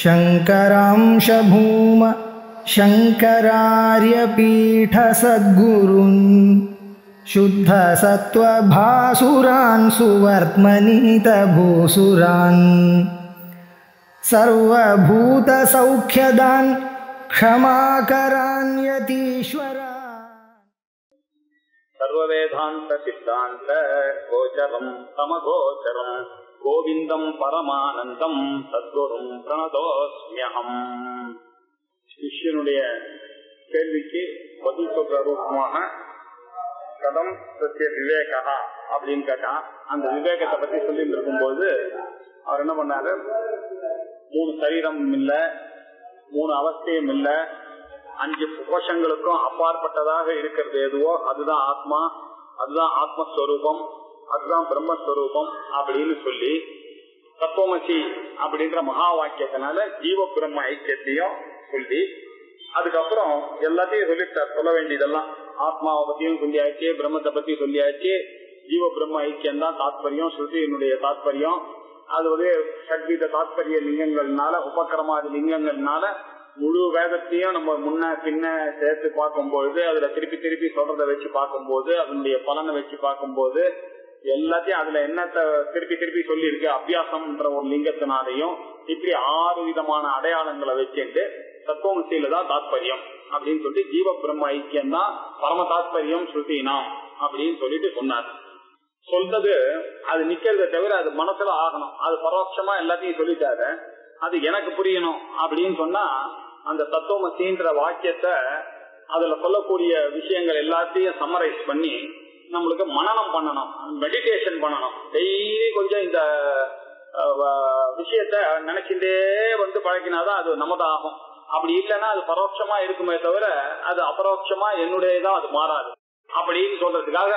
शङ्करांशभूम शङ्करार्यपीठसद्गुरुन् शुद्धसत्त्वभासुरान् सुवर्त्मनीतभूसुरान् सर्वभूतसौख्यदान् क्षमाकरान्यतीश्वरा सर्ववेदान्तसिद्धान्तगोचरं समगोचरम् கோவிந்தம் பரமானந்தம் சத்குரும் பிரணதோஸ்மியகம். சிஷ்யனுடைய கேள்விக்கு பதில் சொல்ற ரூபமாக கதம் சத்திய விவேகா அப்படின்னு கேட்டான் அந்த விவேகத்தை பத்தி சொல்லிட்டு இருக்கும்போது அவர் என்ன பண்ணாரு? மூணு சரீரம் இல்ல மூணு அவஸ்தையும் இல்ல அஞ்சு கோஷங்களுக்கும் அப்பாற்பட்டதாக இருக்கிறது எதுவோ அதுதான் ஆத்மா அதுதான் ஆத்மஸ்வரூபம் அதுதான் பிரம்மஸ்வரூபம் அப்படின்னு சொல்லி தத்துவமசி அப்படின்ற மகா வாக்கியத்தினால ஜீவ பிரம்ம ஐக்கியத்தையும் சொல்லி அதுக்கப்புறம் எல்லாத்தையும் சொல்லிட்டார் சொல்ல வேண்டியதெல்லாம் ஆத்மாவை பத்தியும் சொல்லியாச்சு பிரம்மத்தை பத்தி சொல்லியாச்சு ஜீவ பிரம்ம ஐக்கியம் தான் தாத்பரியம் ஸ்ருதியினுடைய தாத்பரியம். அது வந்து சத்வீத தாத்பரிய லிங்கங்கள்னால உபக்கிரமாதி லிங்கங்கள்னால முழு வேதத்தையும் நம்ம முன்ன பின்ன சேர்த்து பார்க்கும்போது அதுல திருப்பி திருப்பி சொல்றதை வச்சு பார்க்கும்போது அதனுடைய பலனை வச்சு பார்க்கும்போது எல்லாத்தையும் அதுல என்னத்த திருப்பி திருப்பி சொல்லியிருக்கு? அபியாசம்ன்ற ஒரு லிங்கத்தினாலையும் இப்படி ஆறு விதமான அடையாளங்களை வச்சுட்டு தத்துவமசியில தான் தாத்பரியம் அப்படின்னு சொல்லிட்டு ஜீவ பிரம்ம ஐக்கியம் தான் பரம தாத்பரியம் ஸ்ருதினாம் அப்படின்னு சொல்லிட்டு சொன்னார். சொல்றது அது நிக்கிறத தவிர அது மனசுல ஆகணும். அது பரோட்சமா எல்லாத்தையும் சொல்லிட்டாரு. அது எனக்கு புரியணும் அப்படின்னு சொன்னா அந்த தத்துவமசின்ற வாக்கியத்தை அதுல சொல்லக்கூடிய விஷயங்கள் எல்லாத்தையும் சம்மரைஸ் பண்ணி நம்மளுக்கு மனநம் பண்ணணும் மெடிடேஷன் பண்ணணும். டெய்லி கொஞ்சம் இந்த விஷயத்த நினைச்சுட்டே வந்து பழகினாதான் அது நமதாகும். அப்படி இல்லைன்னா அது பரோட்சமா இருக்குமே தவிர அது அபரோட்சமா என்னுடையதான் அது மாறாது. அப்படின்னு சொல்றதுக்காக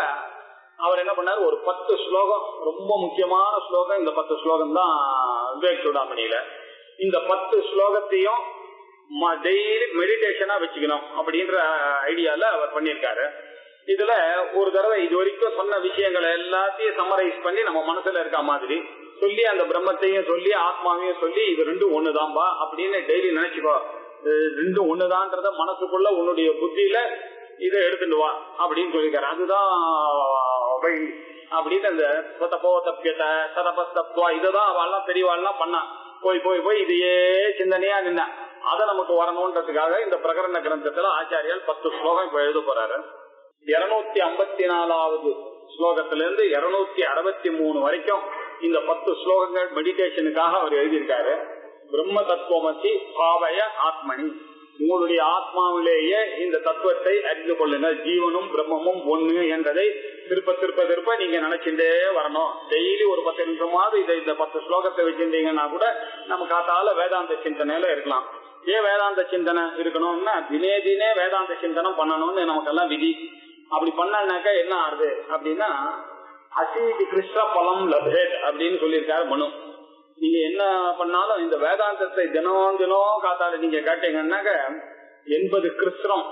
அவர் என்ன பண்ணாரு? ஒரு பத்து ஸ்லோகம் ரொம்ப முக்கியமான ஸ்லோகம் இந்த பத்து ஸ்லோகம் தான் விவேக் சூடாமணியில. இந்த பத்து ஸ்லோகத்தையும் டெய்லி மெடிடேஷனா வச்சுக்கணும் அப்படின்ற ஐடியால அவர் பண்ணியிருக்காரு. இதுல ஒரு தடவை இது வரைக்கும் சொன்ன விஷயங்களை எல்லாத்தையும் சம்மரைஸ் பண்ணி நம்ம மனசுல இருக்க மாதிரி சொல்லி அந்த பிரம்மத்தையும் சொல்லி ஆத்மாவையும் சொல்லி இது ரெண்டும் ஒண்ணுதான்பா அப்படின்னு டெய்லி நினைச்சுக்கோ. ரெண்டும் ஒண்ணுதான்றத மனசுக்குள்ள உன்னுடைய புத்தியில இதை எடுத்துட்டு வா அப்படின்னு சொல்லிருக்காரு அதுதான் அப்படின்னு அந்த சதப்போ தப்பியத்தை சதபஸ்தப்துவா இதுதான் அவெல்லாம் பெரியவாள்லாம் பண்ணா. போய் போய் போய் இதையே சிந்தனையா நின்ன. அதை நமக்கு வரணும்ன்றதுக்காக இந்த பிரகரண கிரந்தத்துல ஆச்சாரியால் பத்து ஸ்லோகம் இப்ப எழுத போறாரு. இருநூத்தி ஐம்பத்தி நாலாவது ஸ்லோகத்துல இருந்து இருநூத்தி அறுபத்தி மூணு வரைக்கும் இந்த பத்து ஸ்லோகங்கள் மெடிடேஷனுக்காக அவர் எழுதியிருக்காரு. பிரம்ம தத்துவமசி பாவய ஆத்மனி. உங்களுடைய ஆத்மாவிலேயே இந்த தத்துவத்தை அறிந்து கொள்ளுங்கள். ஜீவனும் பிரம்மமும் ஒண்ணு என்றதை திருப்ப திருப்ப திருப்ப நீங்க நினைச்சுட்டே வரணும். டெய்லி ஒரு பத்து நிமிஷமாவது இதை இந்த பத்து ஸ்லோகத்தை வச்சிருந்தீங்கன்னா கூட நம்ம காத்தால வேதாந்த சிந்தனையில இருக்கலாம். ஏன் வேதாந்த சிந்தனை இருக்கணும்னா தினே தினே வேதாந்த சிந்தனம் பண்ணணும்னு நமக்கெல்லாம் விதி. அப்படி பண்ணாக்கா என்ன ஆகுது அப்படின்னா அசீதி கிருஷ்ண பலம் லபேட் அப்படின்னு சொல்லியிருக்காரு மனு. நீங்க என்ன பண்ணாலும் இந்த வேதாந்தத்தை தினம் தினம் காத்தால நீங்க கேட்டீங்கன்னாக்க எண்பது கிருஷ்ணம்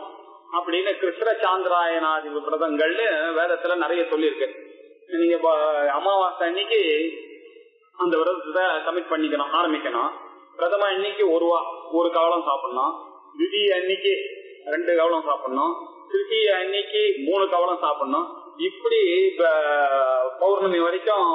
அப்படின்னு கிருஷ்ண சாந்திராயனாதி விரதங்கள்னு வேதத்துல நிறைய சொல்லியிருக்கு. நீங்க அமாவாசை அன்னைக்கு அந்த விரதத்தை கமிட் பண்ணிக்கணும் ஆரம்பிக்கணும். பிரதம அன்னைக்கு ஒரு ஒரு கவலம் சாப்பிடணும். திடீர் அன்னைக்கு ரெண்டு கவலம் சாப்பிடணும். திருத்திய அன்னைக்கு மூணு கவலம் சாப்பிடணும். இப்படி பௌர்ணமி வரைக்கும்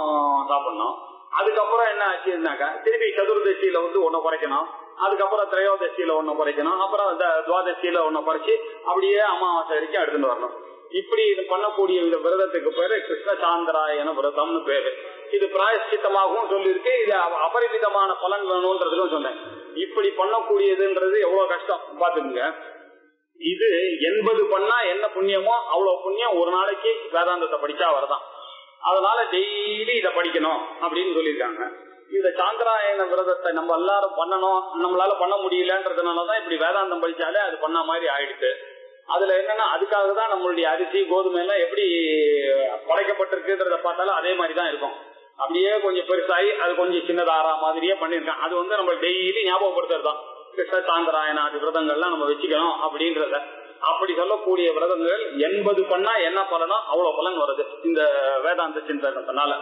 சாப்பிடணும். அதுக்கப்புறம் என்ன ஆச்சுனாக்கா திருப்பி சதுர்தசியில வந்து ஒன்னு குறைக்கணும். அதுக்கப்புறம் திரையோதசியில ஒன்னு குறைக்கணும். அப்புறம் துவாதசியில ஒன்னு குறைச்சி அப்படியே அமாவாசை வரைக்கும் எடுத்துட்டு வரணும். இப்படி இது பண்ணக்கூடிய இந்த விரதத்துக்கு பேரு கிருஷ்ணசாந்திராயன விரதம்னு பேரு. இது பிராயஷ்சித்தமாகவும் சொல்லியிருக்கு. இது அபரிமிதமான பலன் வேணும்ன்றதுக்கும் சொன்னேன். இப்படி பண்ணக்கூடியதுன்றது எவ்வளவு கஷ்டம். பாத்துக்கோங்க இது எண்பது பண்ணா என்ன புண்ணியமோ அவ்வளவு புண்ணியம் ஒரு நாளைக்கு வேதாந்தத்தை படிச்சா வரதான். அதனால டெய்லி இதை படிக்கணும் அப்படின்னு சொல்லியிருக்காங்க. இந்த சாந்திராயன விரதத்தை நம்ம எல்லாரும் பண்ணணும். நம்மளால பண்ண முடியலன்றதுனாலதான் இப்படி வேதாந்தம் படிச்சாலே அது பண்ண மாதிரி ஆயிடுச்சு. அதுல என்னன்னா அதுக்காக தான் நம்மளுடைய அரிசி கோதுமை எல்லாம் எப்படி படைக்கப்பட்டிருக்குன்றத பார்த்தாலும் அதே மாதிரி தான் இருக்கும். அப்படியே கொஞ்சம் பெருசாகி அது கொஞ்சம் சின்னதாரா மாதிரியே பண்ணிருக்கான் அது வந்து நம்ம டெய்லி ஞாபகப்படுத்துறது தான் கிருஷ்ணசாந்தராயனாதி விரதங்கள்லாம் நம்ம வச்சுக்கணும் அப்படின்றத அப்படி சொல்லக்கூடிய விரதங்கள் எண்பது பண்ணா என்ன பலனோ அவ்வளவு பலன் வருது. இந்த வேதாந்த சிந்தனத்தினால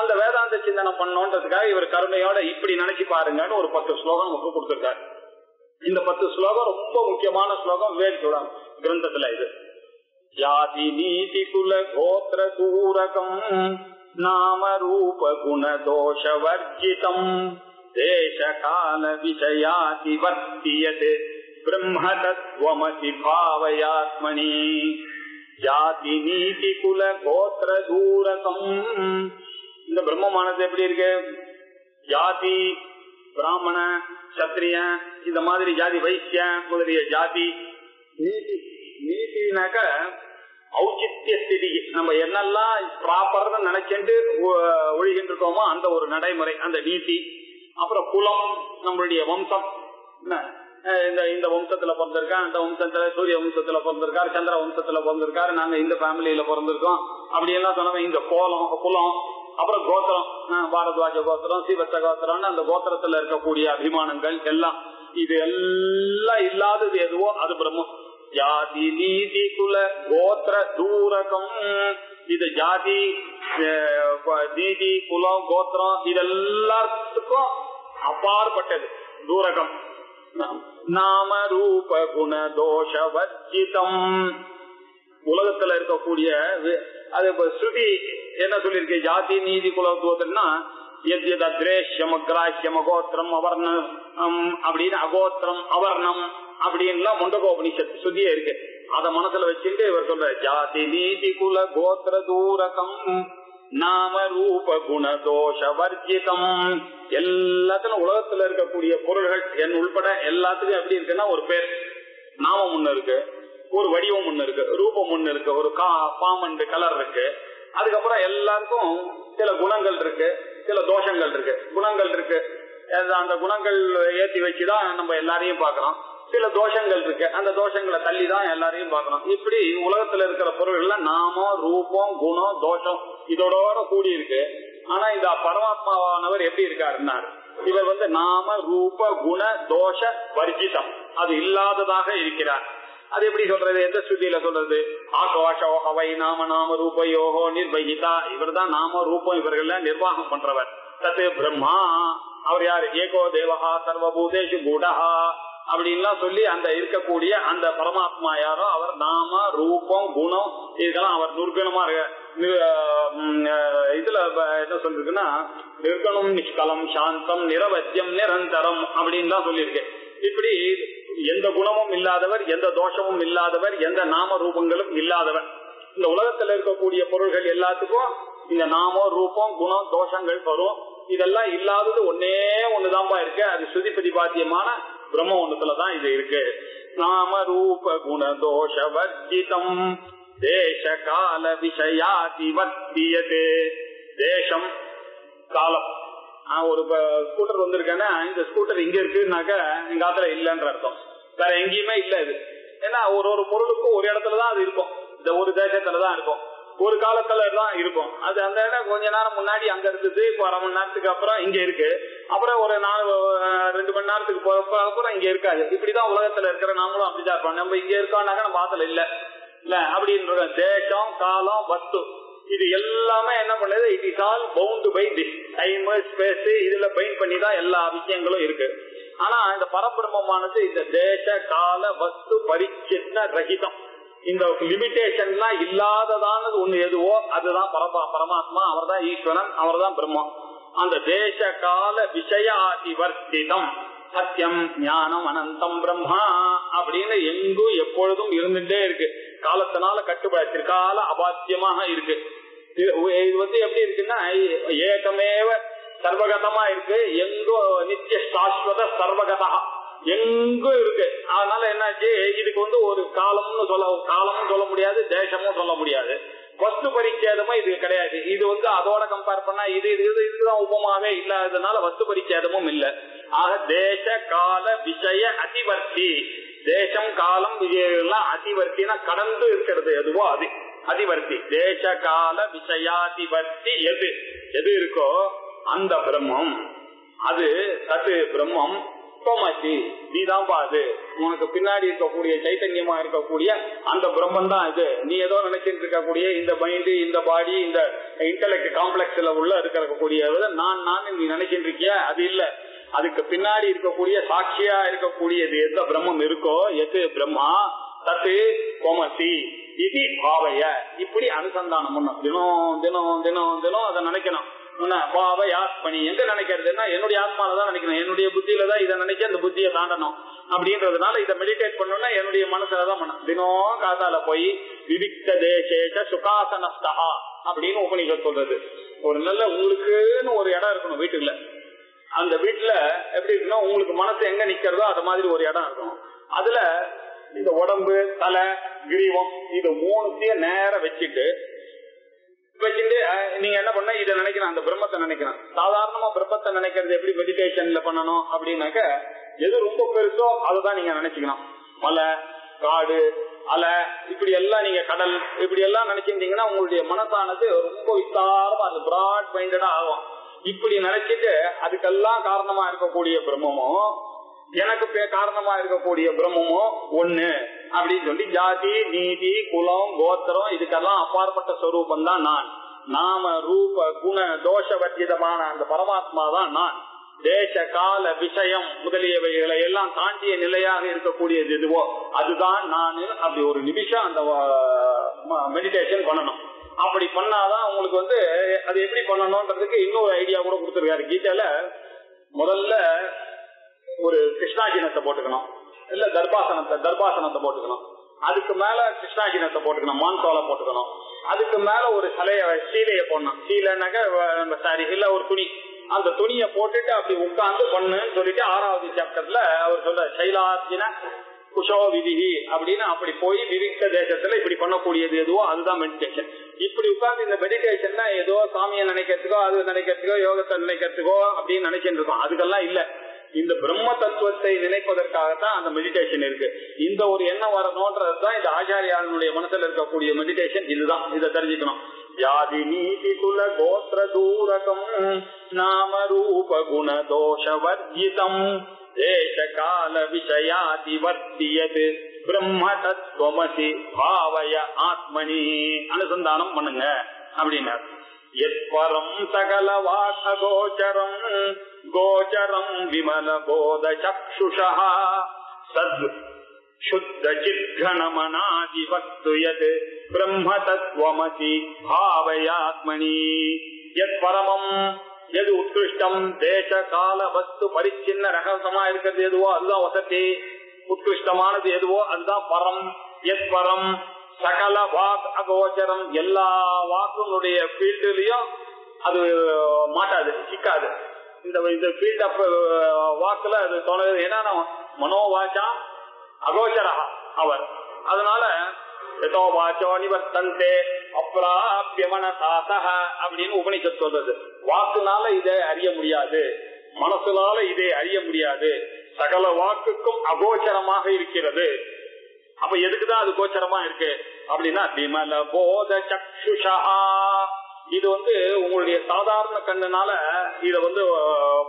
அந்த வேதாந்த சிந்தனை பண்ணோன்றதுக்காக இவர் கருணையோட இப்படி நினைச்சு பாருங்கன்னு ஒரு பத்து ஸ்லோகம் நமக்கு கொடுத்திருக்காரு. இந்த பத்து ஸ்லோகம் ரொம்ப முக்கியமான ஸ்லோகம் விவேக் கிரந்தத்துல இது. ஜாதி நீதி குல கோத்திர தூரகம் நாம ரூப குண தோஷ வர்ஜிதம். தேச கால விஷயாதி வர்த்தியது பிரம்ம தத்துவமசி பாவயாத்மனி ஜாதி நீதி குல கோத்திர தூரகம் இந்த பிரம்மமானது எப்படி இருக்கு? ஜாதி பிராமண சத்திரிய இந்த மாதிரி ஜாதி வைசிய முதலிய ஜாதி நீதி நீதினாக்க ஔச்சித்ய ஸ்திதி. நம்ம என்னெல்லாம் ப்ராப்பர்னு நினைச்சுட்டு ஒழிகின்றிருக்கோமோ இருக்கோமோ அந்த ஒரு நடைமுறை அந்த நீதி. அப்புறம் குலம் நம்மளுடைய வம்சம். என்ன? இந்த இந்த வம்சத்துல பிறந்திருக்கேன் அந்த வம்சத்துல சூரிய வம்சத்துல பிறந்திருக்காரு சந்திர வம்சத்துல பிறந்திருக்காரு நாங்க இந்த ஃபேமிலியில பிறந்திருக்கோம். அப்படி எல்லாம் சொன்னவன் இந்த கோலம் குலம் அப்புறம் கோத்திரம். பாரத்வாஜ கோத்திரம் சீவத்த கோத்திரம்னு அந்த கோத்திரத்துல இருக்கக்கூடிய அபிமானங்கள் எல்லாம் இது எல்லாம் இல்லாதது எதுவோ அது பிரம்மம். ஜாதி நீதி குல கோத்திர தூரகம். இது ஜாதி நீதி குலம் கோத்திரம் இதெல்லாத்துக்கும் அப்பாற்பட்டது. தூரகம். நாம ரூப குண தோஷ வர்ஜிதம் உலகத்துல இருக்கக்கூடிய அது ஸ்ருதி என்ன சொல்லிருக்கு ஜாதி நீதி குலத்துவத்தின்னா எத்யத் அக்ரேஷ்யம் அக்ராஹ்யம் அகோத்திரம் அவர்ணம் அப்படின்னு அகோத்திரம் அவர்ணம் அப்படின்லாம் முண்டகோபனிஷத் ஸ்ருதியே இருக்கு. அத மனசுல வச்சுட்டு இவர் சொல்ற ஜாதி நீதி குல கோத்திர தூரகம். நாம ரூப குண தோஷ வர்ஜிதம் எல்லாத்திலும் உலகத்துல இருக்கக்கூடிய பொருள்கள் என் உள்பட எல்லாத்துக்கும் எப்படி இருக்குன்னா ஒரு பேர். நாமம் ஒண்ணு இருக்கு. ஒரு வடிவம் ஒண்ணு இருக்கு. ரூபம் ஒண்ணு இருக்கு. ஒரு கா பாமண்டு கலர் இருக்கு. அதுக்கப்புறம் எல்லாருக்கும் சில குணங்கள் இருக்கு. சில தோஷங்கள் இருக்கு. குணங்கள் இருக்கு. அந்த குணங்கள் ஏத்தி வச்சுதான் நம்ம எல்லாரையும் பாக்குறோம் சில தோஷங்கள் இருக்கு. அந்த தோஷங்களை தள்ளி தான் எல்லாரையும் பார்க்கணும். இப்படி உலகத்துல இருக்கிற பொருள்கள்ல நாமம் ரூபம் குணம் தோஷம் இதோட கூடி இருக்கு ஆனா இந்த பரமாத்மாவானவர் எப்படி இருக்காருன்னாரு இவர் வந்து நாம ரூப குண தோஷ வர்ஜிதம். அது இல்லாததாக இருக்கிறார். அது எப்படி சொல்றது? எந்த ஸ்ருதியில சொல்றது? ஆகோஷோகவை நாம நாம ரூபயோகோ நிர்வகிதா. இவர் தான் நாம ரூபம் இவர்கள் நிர்வாகம் பண்றவர். தத்து பிரம்மா. அவர் யாரு? ஏகோ தேவஹா சர்வபூதேஷு கூடஹா. அப்படின்லாம் சொல்லி அந்த இருக்கக்கூடிய அந்த பரமாத்மா யாரோ அவர் நாம ரூபம் குணம் இதெல்லாம் அவர் துர்குணமா இதுல என்ன சொல்லிருக்குன்னா நிர்குணம் நிஷ்கலம் சாந்தம் நிரவத்தியம் நிரந்தரம் அப்படின்னு தான் சொல்லியிருக்கேன் இப்படி எந்த குணமும் இல்லாதவர் எந்த தோஷமும் இல்லாதவர் எந்த நாம ரூபங்களும் இல்லாதவர். இந்த உலகத்துல இருக்கக்கூடிய பொருள்கள் எல்லாத்துக்கும் இந்த நாமோ ரூபம் குணம் தோஷங்கள் வரும். இதெல்லாம் இல்லாதது ஒன்னே ஒண்ணுதான்பா இருக்கு. அது சுதி பாத்தியமான பிரம்ம ஒண்ணுத்துலதான் இது இருக்கு. நாம ரூப குண தோஷ வர்ஜிதம் தேச கால விஷயாதி வர்த்தியதே தேசம் காலம். ஒரு ஸ்கூட்டர் வந்திருக்கேன்னா இந்த ஸ்கூட்டர் இங்க இருக்குன்னாக்க எங்க ஆத்துல இல்லைன்ற அர்த்தம். வேற எங்கேயுமே இல்ல இது. ஏன்னா ஒரு ஒரு பொருளுக்கும் ஒரு இடத்துலதான் அது இருக்கும். இந்த ஒரு தேசத்துலதான் இருக்கும். ஒரு காலத்துல தான் இருக்கும். அது அந்த இடம் கொஞ்ச நேரம் முன்னாடி அங்க இருந்தது இப்போ அரை மணி நேரத்துக்கு அப்புறம் இங்க இருக்கு. அப்புறம் ஒரு நாலு ரெண்டு மணி நேரத்துக்கு போறப்ப அப்புறம் இங்க இருக்காது. இப்படிதான் உலகத்துல இருக்கிற நாமளும் அப்படிதான் இருப்போம். நம்ம இங்க இருக்கோம்னாக்கா நம்ம ஆத்துல இல்ல. இல்ல அப்படின்ற தேசம் காலம் வஸ்து. இது எல்லாமே என்ன பண்ணுது? It is all bound by this time space இதுல பைண்ட் பண்ணி தான் எல்லா விஷயங்களும் இருக்கு. ஆனா இந்த பரபிரமமானது இந்த தேச கால வஸ்து பரிச்சின்ன ரகிதம் இந்த லிமிடேஷன்லாம் இல்லாததானது ஒண்ணு எதுவோ அதுதான் பரமா பரமாத்மா அவர் தான் ஈஸ்வரன் அவர் தான் பிரம்மம் அந்த தேச கால விஷயாதிவர்த்திதம் சத்தியம் ஞானம் அனந்தம் பிரம்மா அப்படின்னு எங்கும் எப்பொழுதும் இருந்துட்டே இருக்கு. காலத்தினால கட்டுப்பட கால அபாத்தியமாக இருக்கு. இது வந்து எப்படி இருக்குன்னா ஏகமேவ சர்வகதமா இருக்கு. எங்கோ நித்திய சாஸ்வத சர்வகதா. எங்கும் இருக்கு. அதனால என்னாச்சு? இதுக்கு வந்து ஒரு காலம்னு சொல்ல காலமும் சொல்ல முடியாது தேசமும் சொல்ல முடியாது. வஸ்து பரிச்சேதமும் இது கிடையாது. இது வந்து அதோட கம்பேர் பண்ணா இது இது இதுதான் உபமாவே இல்லாததுனால வஸ்து பரிச்சேதமும் இல்ல. ஆக தேச கால விஷய அதிவர்த்தி. தேசம் காலம் விஜயெல்லாம் அதிவர்த்தினா கடந்து இருக்கிறது எதுவோ அது. அதிவர்த்தி. தேச கால விஷயாதிவர்த்தி எது? எது இருக்கோ அந்த பிரம்மம். அது தத்து பிரம்மம். தோமாச்சி நீதான்பா அது. உனக்கு பின்னாடி இருக்கக்கூடிய சைத்தன்யமா இருக்கக்கூடிய அந்த பிரம்மன் தான் இது. நீ ஏதோ நினைச்சிட்டு இருக்கக்கூடிய இந்த மைண்டு இந்த பாடி இந்த இன்டலெக்ட் காம்ப்ளெக்ஸ்ல உள்ள இருக்கக்கூடிய நான் நான் நீ நினைச்சிட்டு இருக்கிய? அது இல்ல. அதுக்கு பின்னாடி இருக்கக்கூடிய சாட்சியா இருக்கக்கூடியது எந்த பிரம்மம் இருக்கோ எது பிரம்மா? தத்து கோமசி இது பாவைய. இப்படி அனுசந்தானம் பண்ணும் தினம் தினம் தினம் தினம் அதை நினைக்கணும். என்ன ஆத்மனி எங்க நினைக்கிறதுன்னா என்னுடைய ஆத்மால தான் நினைக்கணும் என்னுடைய புத்தியில தான் இதை நினைக்க அந்த புத்தியை தாண்டணும். அப்படின்றதுனால இதை மெடிடேட் பண்ணணும்னா என்னுடைய மனசுல தான் பண்ணணும் தினம் காத்தால போய் விவிக்த தேசேஷ சுகாசனஸ்தா அப்படின்னு உபநிஷம் சொல்றது. ஒரு நல்ல உங்களுக்குன்னு ஒரு இடம் இருக்கணும் வீட்டுல அந்த வீட்டுல எப்படி இருக்குன்னா உங்களுக்கு மனசு எங்க நிக்கிறதோ அது மாதிரி ஒரு இடம் இருக்கும் அதுல இந்த உடம்பு தலை கிரீவம் இது மூணுத்தையும் நேரம் வச்சுட்டு வச்சுட்டு நீங்க என்ன பண்ண இதை நினைக்கிறேன் அந்த பிரம்மத்தை நினைக்கிறேன் சாதாரணமா பிரம்மத்தை நினைக்கிறது எப்படி மெடிடேஷன்ல பண்ணணும் அப்படின்னாக்க எது ரொம்ப பெருசோ அதுதான் நீங்க நினைச்சுக்கணும். மலை காடு அலை இப்படி எல்லாம் நீங்க கடல் இப்படி எல்லாம் நினைச்சிருந்தீங்கன்னா உங்களுடைய மனசானது ரொம்ப விசாரமா அது பிராட் மைண்டடா ஆகும். இப்படி நினைச்சிட்டு அதுக்கெல்லாம் காரணமா இருக்கக்கூடிய பிரம்மமும் எனக்கு காரணமா இருக்கக்கூடிய பிரம்மமோ ஒண்ணு அப்படின்னு சொல்லி ஜாதி நீதி குலம் கோத்திரம் இதுக்கெல்லாம் அப்பாற்பட்ட ஸ்வரூபம் தான் நான். நாம ரூப குண தோஷ வர்ஜிதமான அந்த பரமாத்மா தான் நான். தேச கால விஷயம் முதலியவைகளை எல்லாம் தாண்டிய நிலையாக இருக்கக்கூடியது எதுவோ அதுதான் நான் அப்படி ஒரு நிமிஷம் அந்த மெடிடேஷன் பண்ணணும். அப்படி பண்ணாதான் உங்களுக்கு வந்து அது எப்படி பண்ணணும்ன்றதுக்கு இன்னொரு ஐடியா கூட கொடுத்துருக்காரு. கீதையில முதல்ல ஒரு கிருஷ்ணாஜினத்தை போட்டுக்கணும். இல்ல தர்பாசனத்தை தர்பாசனத்தை போட்டுக்கணும். அதுக்கு மேல கிருஷ்ணாஜினத்தை போட்டுக்கணும் மான்சோலை போட்டுக்கணும். அதுக்கு மேல ஒரு சிலைய சீலைய போடணும். சீலைனாக்க சாரி இல்ல ஒரு துணி. அந்த துணியை போட்டுட்டு அப்படி உட்கார்ந்து பண்ணுன்னு சொல்லிட்டு ஆறாவது சாப்டர்ல அவர் சொல்ற சைலாஜின குஷோ விதிகி அப்படின்னு அப்படி போய் விவிக்த தேசத்துல இப்படி பண்ணக்கூடியது எதுவோ அதுதான் மெடிடேஷன் இப்படி உட்கார்ந்து இந்த மெடிடேஷன்னா ஏதோ சாமியை நினைக்கிறதுக்கோ அது நினைக்கிறதுக்கோ யோகத்தை நினைக்கிறதுக்கோ அப்படின்னு நினைச்சிட்டு இருக்கோம். அதுக்கெல்லாம் இல்லை. இந்த பிரம்ம தத்துவத்தை நினைப்பதற்காகத்தான் அந்த மெடிடேஷன் இருக்கு. இந்த ஒரு எண்ணம் வரணும்ன்றதுதான் இந்த ஆச்சாரியாளனுடைய மனசுல இருக்கக்கூடிய மெடிடேஷன் இதுதான். இதை தெரிஞ்சுக்கணும். ஜாதி நீதி குல கோத்திர தூரகம் நாம ரூப குண தோஷ வர்ஜிதம் தேச கால விஷயாதி வர்த்தியது பிரம்ம தத்துவமசி பாவய ஆத்மனி. அனுசந்தானம் பண்ணுங்க. அப்படின்னார். எத்வரம் சகல வாசகோச்சரம் கோச்சரம் விமல போத சக்ஷுஷா சத் சுத்த சித்கணமனாதி வக்து யத் பிரம்ம தத்துவமசி பாவயாத்மனி. எத் பரமம் எது உத்கிருஷ்டம் தேச கால வஸ்து பரிச்சின்ன ரகசமா இருக்கிறது எதுவோ அதுதான் வசதி உத்கிருஷ்டமானது எதுவோ அதுதான் பரம். எத் பரம் சகல வாக் அகோச்சரம் எல்லா வாக்குனுடைய ஃபீல்டுலயும் அது மாட்டாது சிக்காது. இந்த இந்த ஃபீல்ட் ஆஃப் வாக்குல அது தொடங்குது ஏன்னா மனோவாச்சா? அகோச்சரா அவர். அதனால எதோ வாச்சோ நிவர்த்தந்தே அப்பிராபிய மனசாசக அப்படின்னு உபனிஷத் சொல்றது. வாக்குனால இதை அறிய முடியாது. மனசுனால இதை அறிய முடியாது. சகல வாக்குக்கும் அகோச்சரமாக இருக்கிறது. அப்ப எதுக்குதான் அது கோச்சரமா இருக்கு? அப்படின்னா விமல போத சக்ஷுஷா இது வந்து உங்களுடைய சாதாரண கண்ணுனால இத வந்து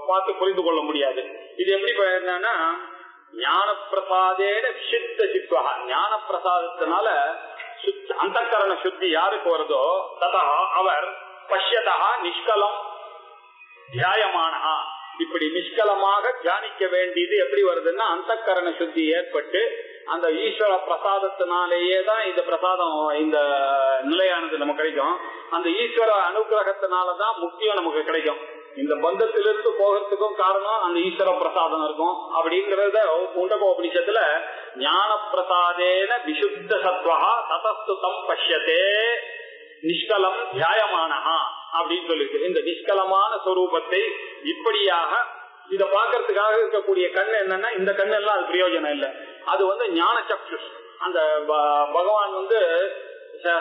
பார்த்து புரிந்து கொள்ள முடியாது. இது எப்படி என்னன்னா ஞான பிரசாதேன சித்த சித்வா ஞான பிரசாதத்தினால அந்த கரண சுத்தி யாருக்கு வருதோ ததா அவர் பஷ்யதா நிஷ்கலம். தியாயமானஹா இப்படி நிஷ்கலமாக தியானிக்க வேண்டியது எப்படி வருதுன்னா அந்தக்கரண சுத்தி ஏற்பட்டு அந்த ஈஸ்வர பிரசாதத்தினாலேயே தான் இந்த பிரசாதம் இந்த நிலையானது நமக்கு கிடைக்கும். அந்த ஈஸ்வர அனுகிரகத்தினாலதான் முக்கியம் நமக்கு கிடைக்கும். இந்த பந்தத்திலிருந்து போகிறதுக்கும் காரணம் அந்த ஈஸ்வர பிரசாதம் இருக்கும். அப்படிங்கறத உண்டகோபனிஷத்துல ஞான பிரசாதேன விசுத்த சத்வா ததஸ்து பஷ்யத்தே நிஷ்கலம் தியாயமானஹா அப்படின்னு சொல்லிருக்கு. இந்த நிஷ்கலமான சொரூபத்தை இப்படியாக இத பாக்கிறதுக்காக இருக்கக்கூடிய கண் என்னன்னா இந்த கண் எல்லாம் அது பிரயோஜனம் இல்லை. அது வந்து ஞான சக்ஷு அந்த ப- பகவான் வந்து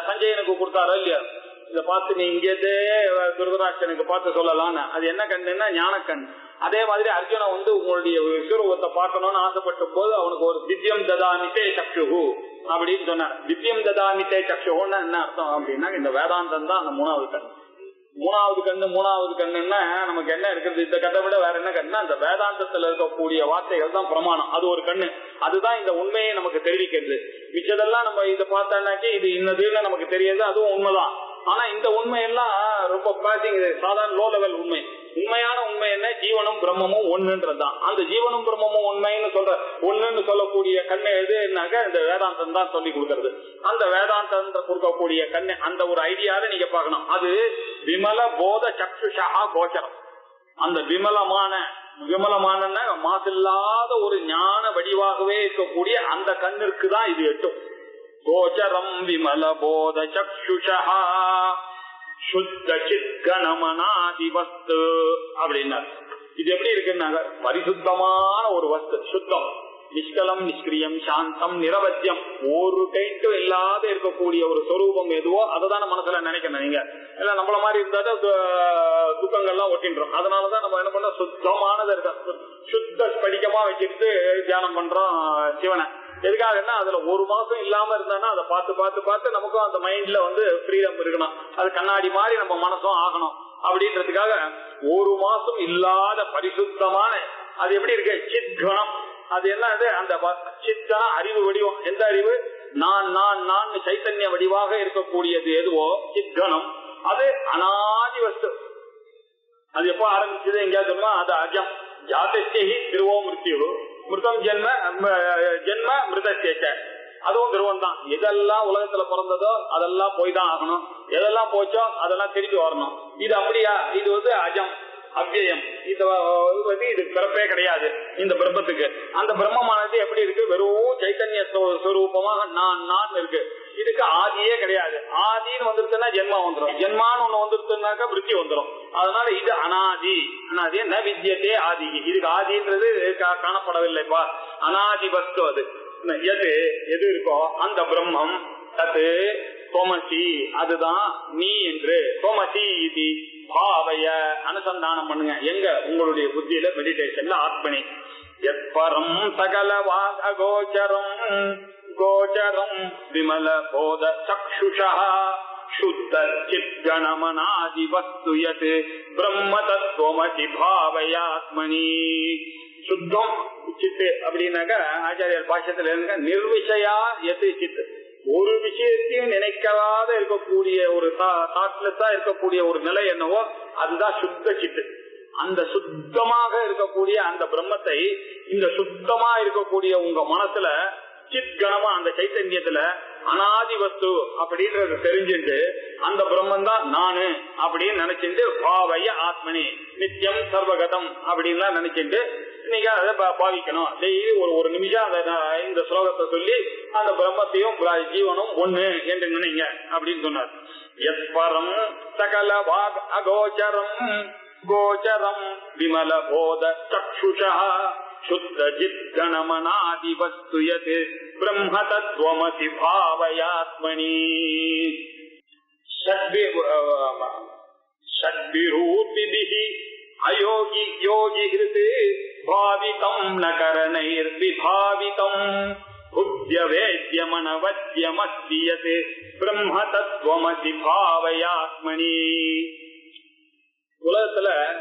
சஞ்சயனுக்கு கொடுத்தாரோ இல்லையா? இதை பார்த்து நீ இங்கேதே துருதராட்சனுக்கு பார்த்து சொல்லலாம்னு அது என்ன கண்ணுன்னா ஞானக்கண் அதே மாதிரி அர்ஜுனன் வந்து உங்களுடைய விஸ்வரூபத்தை பார்க்கணும்னு ஆசைப்பட்ட போது அவனுக்கு ஒரு திவ்யம் ததாமித்தே சக்ஷுகு அப்படின்னு சொன்னார். திவ்யம் ததாமித்தே சக்ஷுகுன்னு என்ன அர்த்தம் அப்படின்னா இந்த வேதாந்தம் தான் அந்த மூணாவது கண். மூணாவது கண்ணு மூணாவது கண்ணுன்னா நமக்கு என்ன இருக்குது? இந்த கண்ணை விட வேற என்ன கண்ணு அந்த வேதாந்தத்துல இருக்கக்கூடிய வார்த்தைகள் தான் பிரமாணம். அது ஒரு கண்ணு. அதுதான் இந்த உண்மையை நமக்கு தெரிவிக்கிறது. மிச்சதெல்லாம் நம்ம இதை பார்த்தானாக்கி இது இன்னதுன்னு நமக்கு தெரியாது அதுவும் உண்மைதான். ஆனா இந்த உண்மையெல்லாம் ரொம்ப பாசிங் சாதாரண லோ லெவல் உண்மை. உண்மையான உண்மை என்ன? ஜீவனும் பிரம்மமும் ஒண்ணுன்றதுதான். அந்த ஜீவனும் பிரம்மமும் உண்மைன்னு சொல்ற ஒண்ணுன்னு சொல்லக்கூடிய கண்ணு எதுனாக்க இந்த வேதாந்தம் தான் சொல்லி கொடுக்கறது. அந்த வேதாந்தம் கொடுக்கக்கூடிய கண்ணு அந்த ஒரு ஐடியாவை நீங்க பார்க்கணும். அது விமல போத சக்ஷுஷா கோச்சரம். அந்த விமலமான விமலமான மாசில்லாத ஒரு ஞான வடிவாகவே இருக்கக்கூடிய அந்த கண்ணிற்கு தான் இது எட்டும். கோச்சரம் விமல போத சக்ஷுஷா சுத்த சித்கணமனாதி வஸ்து அப்படின்னார். இது எப்படி இருக்குன்னாங்க பரிசுத்தமான ஒரு வஸ்து சுத்தம். நிஷ்கலம் நிஷ்கிரியம் சாந்தம் நிரவத்தியம் ஒரு டைட்டும் இல்லாத இருக்கக்கூடிய ஒரு சொரூபம் எதுவோ அதை தான் மனசுல நினைக்கணும் நீங்க. இல்ல நம்மள மாதிரி இருந்தா துக்கங்கள்லாம் ஒட்டின்றோம். அதனாலதான் நம்ம என்ன பண்ணோம்? சுத்தமானது இருக்க சுத்த படிக்கமா வச்சுட்டு தியானம் பண்றோம் சிவனை. எதுக்காகன்னா அதுல ஒரு மாசம் இல்லாம இருந்தானா அதை பார்த்து பார்த்து பார்த்து நமக்கும் அந்த மைண்ட்ல வந்து ஃப்ரீடம் இருக்கணும் அது கண்ணாடி மாதிரி நம்ம மனசும் ஆகணும். அப்படின்றதுக்காக ஒரு மாசம் இல்லாத பரிசுத்தமான அது எப்படி இருக்கு? சித்கணம். அது என்னது அந்த சித்தன அறிவு வடிவம். எந்த அறிவு? நான் நான் நான் சைத்தன்ய வடிவாக இருக்கக்கூடியது எதுவோ? சித்கணம். அது அனாதி வஸ்து அது எப்போ ஆரம்பிச்சது? எங்கேயாவது சொல்லுவா அது அஜம். ஜாத்தி திருவோ மிருத்யு மிருதம் ஜென்ம ஜென்ம மிருதசேச்ச அதுவும் திருவம் தான் எதெல்லாம் உலகத்துல பிறந்ததோ அதெல்லாம் போய் தான் ஆகணும். எதெல்லாம் போச்சோ அதெல்லாம் திரும்பி வரணும். இது அப்படியா? இது வந்து அஜம் அவ்வியம். இது வந்து இது பிறப்பே கிடையாது இந்த பிரம்மத்துக்கு. அந்த பிரம்மமானது எப்படி இருக்கு? வெறும் சைத்தன்ய ஸ்வரூபமாக நான் நான் இருக்கு. இதுக்கு ஆதியே கிடையாது. ஆதின்னு வந்துருச்சுன்னா ஜென்மா வந்துடும் ஜென்மான்னு ஒண்ணு வந்துருச்சுனாக்கா விருத்தி வந்துடும் அதனால இது அனாதி. அனாதி ந வித்தியத்தே ஆதி. இதுக்கு ஆதின்றது காணப்படவில்லைப்பா. அனாதி வஸ்து அது எது? எது இருக்கோ? அந்த பிரம்மம். தத்து. சோமசி அதுதான் நீ என்று. சோமசி இது. பாவைய. அனுசந்தானம் பண்ணுங்க. எங்க? உங்களுடைய புத்தியில மெடிடேஷன்ல ஆத்மனி. எப்பறம் சகல வாக கோச்சரம் கோச்சரம் விமல போத சக்ஷுஷா சுத்த சித்கணமனாதி வஸ்து யத் பிரம்ம தத்துவமதி பாவயாத்மனி சுத்தம் சித்து அப்படின்னாக்க ஆச்சாரியர் பாஷத்துல இருக்க நிர்விஷயா எது சித்து ஒரு விஷயத்தையும் நினைக்காத இருக்கக்கூடிய ஒரு தாட்லெஸ்ஸா இருக்கக்கூடிய ஒரு நிலை என்னவோ அதுதான் சுத்த சித்து. அந்த சுத்தமாக இருக்கக்கூடிய அந்த பிரம்மத்தை இந்த சுத்தமா இருக்கக்கூடிய உங்க மனசுல சித்கனமா அந்த சைத்தன்யத்துல அனாதி வஸ்து அப்படின்றத தெரிஞ்சுட்டு அந்த பிரம்மன் தான் நானு அப்படின்னு நினைச்சிட்டு பாவைய ஆத்மனி நித்தியம் சர்வகதம் அப்படின்லாம் நினைச்சிட்டு நீங்க அதை பாவிக்கணும். டெய்லி ஒரு ஒரு நிமிஷம் அதை இந்த ஸ்லோகத்தை சொல்லி அந்த பிரம்மத்தையும் ஜீவனும் ஒண்ணு என்று நினைங்க அப்படின்னு சொன்னார். எப்பரம் சகல வாக் அகோச்சரம் கோச்சரம் விமல போத சக்ஷுஷா சுத்த ஜித்கணமனாதி வஸ்து யத் பிரம்ம தத்துவமசி பாவயாத்மனி ஷட்பிரூபிபிஹி அயோகி யோகி ஹிருத் பாவிதம் ந கரணைர்விபாவிதம் புத்தியவேத்யமனவத்யமஸ்தியத் பிரம்ம தத்துவமசி பாவயாத்மனி உலகத்துல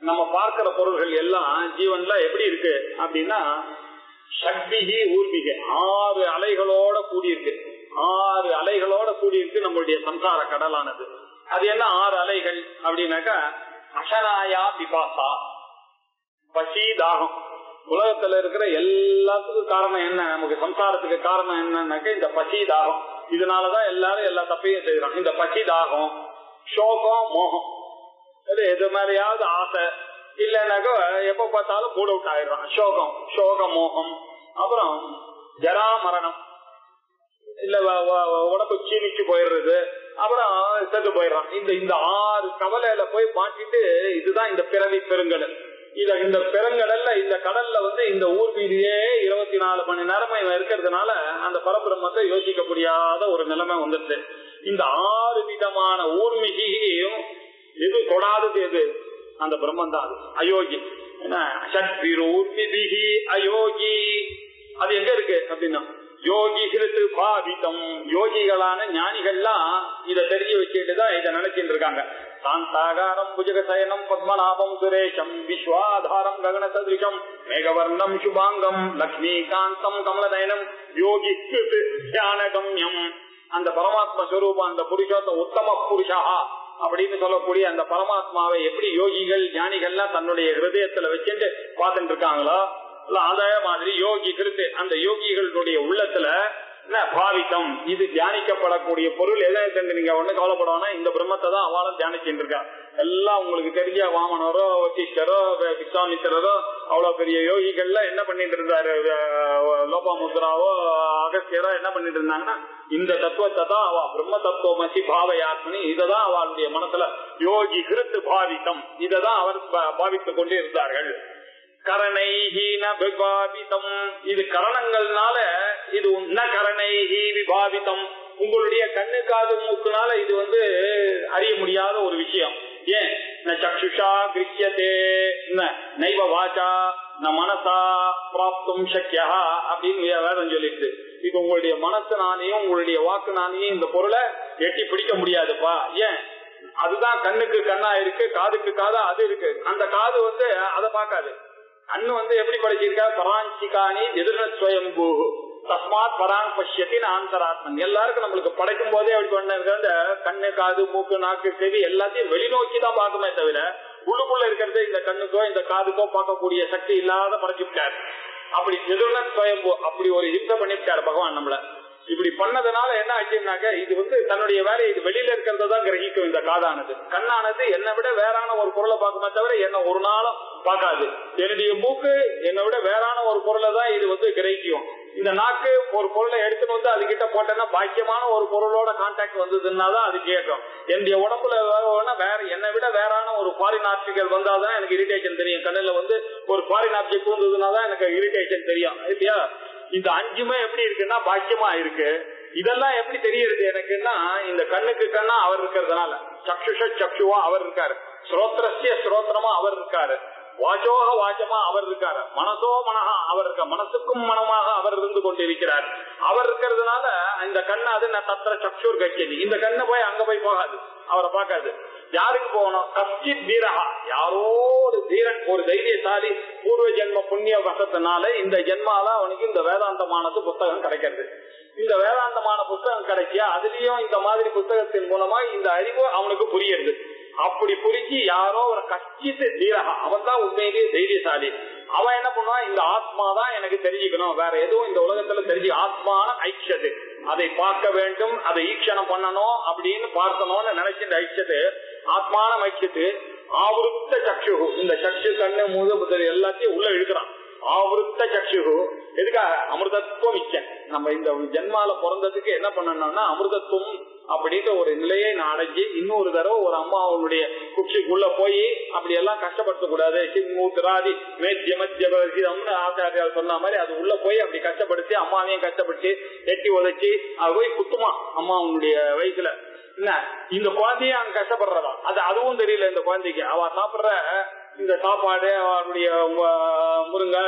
நம்ம பார்க்கிற பொருள்கள் எல்லாம் ஜீவன்ல எப்படி இருக்கு அப்படின்னா சக்திகி ஊர்மிக. ஆறு அலைகளோட கூடியிருக்கு. ஆறு அலைகளோட கூடியிருக்கு நம்மளுடைய சம்சார கடலானது. அது என்ன? ஆறு அலைகள் அப்படின்னாக்கா அசனாயா பிபாசா. பசி தாகம். உலகத்துல இருக்கிற எல்லாத்துக்கும் காரணம் என்ன? நமக்கு சம்சாரத்துக்கு காரணம் என்னன்னாக்க இந்த பசி தாகம். இதனாலதான் எல்லாரும் எல்லா தப்பையும் செய்யறாங்க. இந்த பசி தாகம் சோகம் மோகம். எது மாதிரியாவது ஆசை. இல்லைன்னாக்கா எப்ப பார்த்தாலும் மூட் அவுட் ஆயிடுறான். சோகம் சோக மோகம். அப்புறம் ஜரா மரணம் இல்ல உடம்பு சீனிச்சு போயிடுறது. அப்புறம் செத்து போயிடுறான். இந்த இந்த ஆறு கவலையில போய் மாட்டிட்டு இதுதான் இந்த பிறவி பெருங்கடல். இத இந்த பெருங்கடல்ல இந்த கடல்ல வந்து இந்த ஊர் வீதியே இருபத்தி நாலு மணி நேரம் இவன் இருக்கிறதுனால அந்த பரபிரம்மத்தை யோசிக்க முடியாத ஒரு நிலைமை வந்துருச்சு இந்த ஆறு விதமான ஊர்மிகையும் எது தொடாதது எது அந்த பிரம்மன் தான் அயோகி. சத்விரூர்மிபிகி அயோகி. அது எங்க இருக்கு அப்படின்னா யோகிகளுக்கு பாவிதம் யோகிகளான ஞானிகள்லாம் இத தெரிஞ்சு வச்சுட்டுதான் இதை நினைச்சிட்டு இருக்காங்க. சாந்தாகாரம் புஜகசயனம் பத்மநாபம் சுரேஷம். விஸ்வாதாரம் ககன சதிருஷம் மேகவர்ணம் சுபாங்கம். லக்ஷ்மிகாந்தம் கமலநயனம். யோகி தியானகம்யம் அந்த பரமாத்ம ஸ்வரூபம் அந்த புருஷோத்த உத்தம புருஷா அப்படின்னு சொல்லக்கூடிய அந்த பரமாத்மாவை எப்படி யோகிகள் ஞானிகள்லாம் தன்னுடைய ஹிருதயத்துல வச்சுட்டு பார்த்துட்டு இருக்காங்களோ? இல்ல அதே மாதிரி யோகி கிருத்து அந்த யோகிகளுடைய உள்ளத்துல என்ன பாவித்தம். இது தியானிக்கப்படக்கூடிய பொருள். எதை சென்று நீங்க ஒண்ணு கவலைப்படுவானா இந்த பிரம்மத்தை தான் அவளும் தியானிச்சுட்டு இருக்கா எல்லாம் உங்களுக்கு தெரிஞ்ச வாமனரோ வசிஷ்டரோ விஸ்வாமித்திரரோ அவ்வளவு பெரிய யோகிகள்ல என்ன பண்ணிட்டு இருந்தாரு? லோபாமுத்ராவோ அகஸ்தியரோ என்ன பண்ணிட்டு இருந்தாங்கன்னா இந்த தத்துவத்தை தான் அவ பிரம்ம தத்துவமசி பாவயாத்மனி இததான் அவளுடைய மனசுல யோகி கிருத்து பாவித்தம். இததான் அவர் பா- பாவித்துக் கொண்டு இருந்தார்கள் கரணைஹீன விபாவிதம் இது கரணங்கள்னால இது ந கரணைஹி விபாவிதம். உங்களுடைய கண்ணு காது மூக்குனால இது வந்து அறிய முடியாத ஒரு விஷயம். ஏன்? ந சக்ஷுஷா கிருஷ்யத்தே நைவ வாச்சா. ந மனசா பிராப்தும் சக்கியா அப்படின்னு வேதம் சொல்லிட்டு இது உங்களுடைய மனசுனாலையும் உங்களுடைய வாக்குனாலையும் இந்த பொருளை எட்டி பிடிக்க முடியாதுப்பா. ஏன்? அதுதான் கண்ணுக்கு கண்ணா இருக்கு காதுக்கு காதா அது இருக்கு. அந்த காது வந்து அதை பார்க்காது. அண்ணு வந்து எப்படி படிச்சிருக்கா? பராஞ்சிகாணி எதிர்நஸ்வயம்பூ தஸ்மாத் பராங் பஷ்யத்தின் ஆந்தராத்மன் எல்லாருக்கும் நம்மளுக்கு படைக்கும் போதே அப்படி பண்ணிருக்க அந்த கண்ணு காது மூக்கு நாக்கு செவி எல்லாத்தையும் வெளிநோக்கி தான் பார்க்குமே தவிர உள்ளுக்குள்ள இருக்கிறது இந்த கண்ணுக்கோ இந்த காதுக்கோ பார்க்கக்கூடிய சக்தி இல்லாத படைச்சுட்டார். அப்படி எதிர்நஸ்வயம்பூ அப்படி ஒரு யுத்தம் பண்ணிருக்காரு பகவான் நம்மள. இப்படி பண்ணதுனால என்ன ஆச்சுனாக்க இது வந்து தன்னுடைய வேலை இது வெளியில இருக்கிறத தான் கிரகிக்கும் இந்த காதானது. கண்ணானது என்னை விட வேறான ஒரு பொருளை பார்க்குமே தவிர என்ன ஒரு நாளும் பார்க்காது. என்னுடைய மூக்கு என்னை விட வேறான ஒரு பொருளை தான் இது வந்து கிடைக்கும் இந்த நாக்கு ஒரு பொருளை எடுத்துன்னு வந்து அது கிட்ட போட்டேன்னா பாக்கியமான ஒரு பொருளோட கான்டாக்ட் வந்ததுன்னா தான் அது கேட்கும். என்னுடைய உடம்புல வேற வேற என்னை விட வேறான ஒரு ஃபாரின் ஆப்ஜெக்ட் வந்தாதான் எனக்கு இரிட்டேஷன் தெரியும். கண்ணில் வந்து ஒரு ஃபாரின் ஆப்ஜெக்ட் வந்ததுன்னா தான் எனக்கு இரிட்டேஷன் தெரியும். இல்லையா? இந்த அஞ்சுமே எப்படி இருக்குன்னா பாக்கியமா இருக்கு. இதெல்லாம் எப்படி தெரியுது எனக்குன்னா இந்த கண்ணுக்கு கண்ணா அவர் இருக்கிறதுனால. சக்ஷுஷ சக்ஷுவா அவர் இருக்காரு. ஸ்ரோத்ரஸ்ய ஸ்ரோத்திரமா அவர் இருக்காரு. வாச்சோக வாச்சமா அவர் இருக்கார். மனசோ மனஹா அவர் இருக்க. மனசுக்கும் மனமாக அவர் இருந்து கொண்டிருக்கிறார். அவர் இருக்கிறதுனால இந்த கண்ணு அது நான் தத்திர சக்ஷூர் கட்சி இந்த கண்ணு போய் அங்க போய் போகாது. அவரை பார்க்காது. யாருக்கு போகணும்? கஷ்டித் வீரகா யாரோ ஒரு தீரன் ஒரு தைரியசாலி பூர்வ ஜென்ம புண்ணிய வசத்தினால இந்த ஜென்மால அவனுக்கு இந்த வேதாந்தமானது புத்தகம் கிடைக்கிறது. இந்த வேதாந்தமான புத்தகம் கிடைச்சியா அதுலயும் இந்த மாதிரி புத்தகத்தின் மூலமா இந்த அறிவு அவனுக்கு புரியுது. அப்படி புரிஞ்சு யாரோ ஒரு கஷ்டித்து தீரகா. அவன் தான் உண்மையிலேயே தைரியசாலி. அவன் என்ன பண்ணுவான்? இந்த ஆத்மா தான் எனக்கு தெரிஞ்சுக்கணும். வேற எதுவும் இந்த உலகத்துல தெரிஞ்சு ஆத்மான ஐக்ஷது. அதை பார்க்க வேண்டும் அதை ஈக்ஷணம் பண்ணணும் அப்படின்னு பார்க்கணும்னு நினைச்சிருந்த ஐக்ஷது ஆத்மான ஐக்ஷத்து ஆவருத்த சக்ஷு இந்த சக்ஷு கண்ணு மூது முதல் எல்லாத்தையும் உள்ள இழுக்கிறான். ஆவருத்த சக்ஷு எதுக்காக? அமிர்தத்துவம் இச்சன் நம்ம இந்த ஜென்மால பிறந்ததுக்கு என்ன பண்ணணும்னா அமிர்தத்துவம் அப்படின்ற ஒரு நிலையை நான் அடைஞ்சு இன்னொரு தடவை ஒரு அம்மா அவனுடைய குச்சிக்குள்ள போய் அப்படி எல்லாம் கஷ்டப்படுத்த கூடாது சிம்மூத்திராதி மேத்திய மத்தியம்னு ஆச்சாரியால் சொன்ன மாதிரி அது உள்ள போய் அப்படி கஷ்டப்படுத்தி அம்மாவையும் கஷ்டப்படுத்தி எட்டி உதைச்சி அது போய் குத்துமா அம்மா அவனுடைய வயசுல என்ன? இந்த குழந்தையும் அங்க கஷ்டப்படுறதா? அது அதுவும் தெரியல இந்த குழந்தைக்கு. அவ சாப்பிடுற இந்த சாப்பாடு அவனுடைய முருங்கை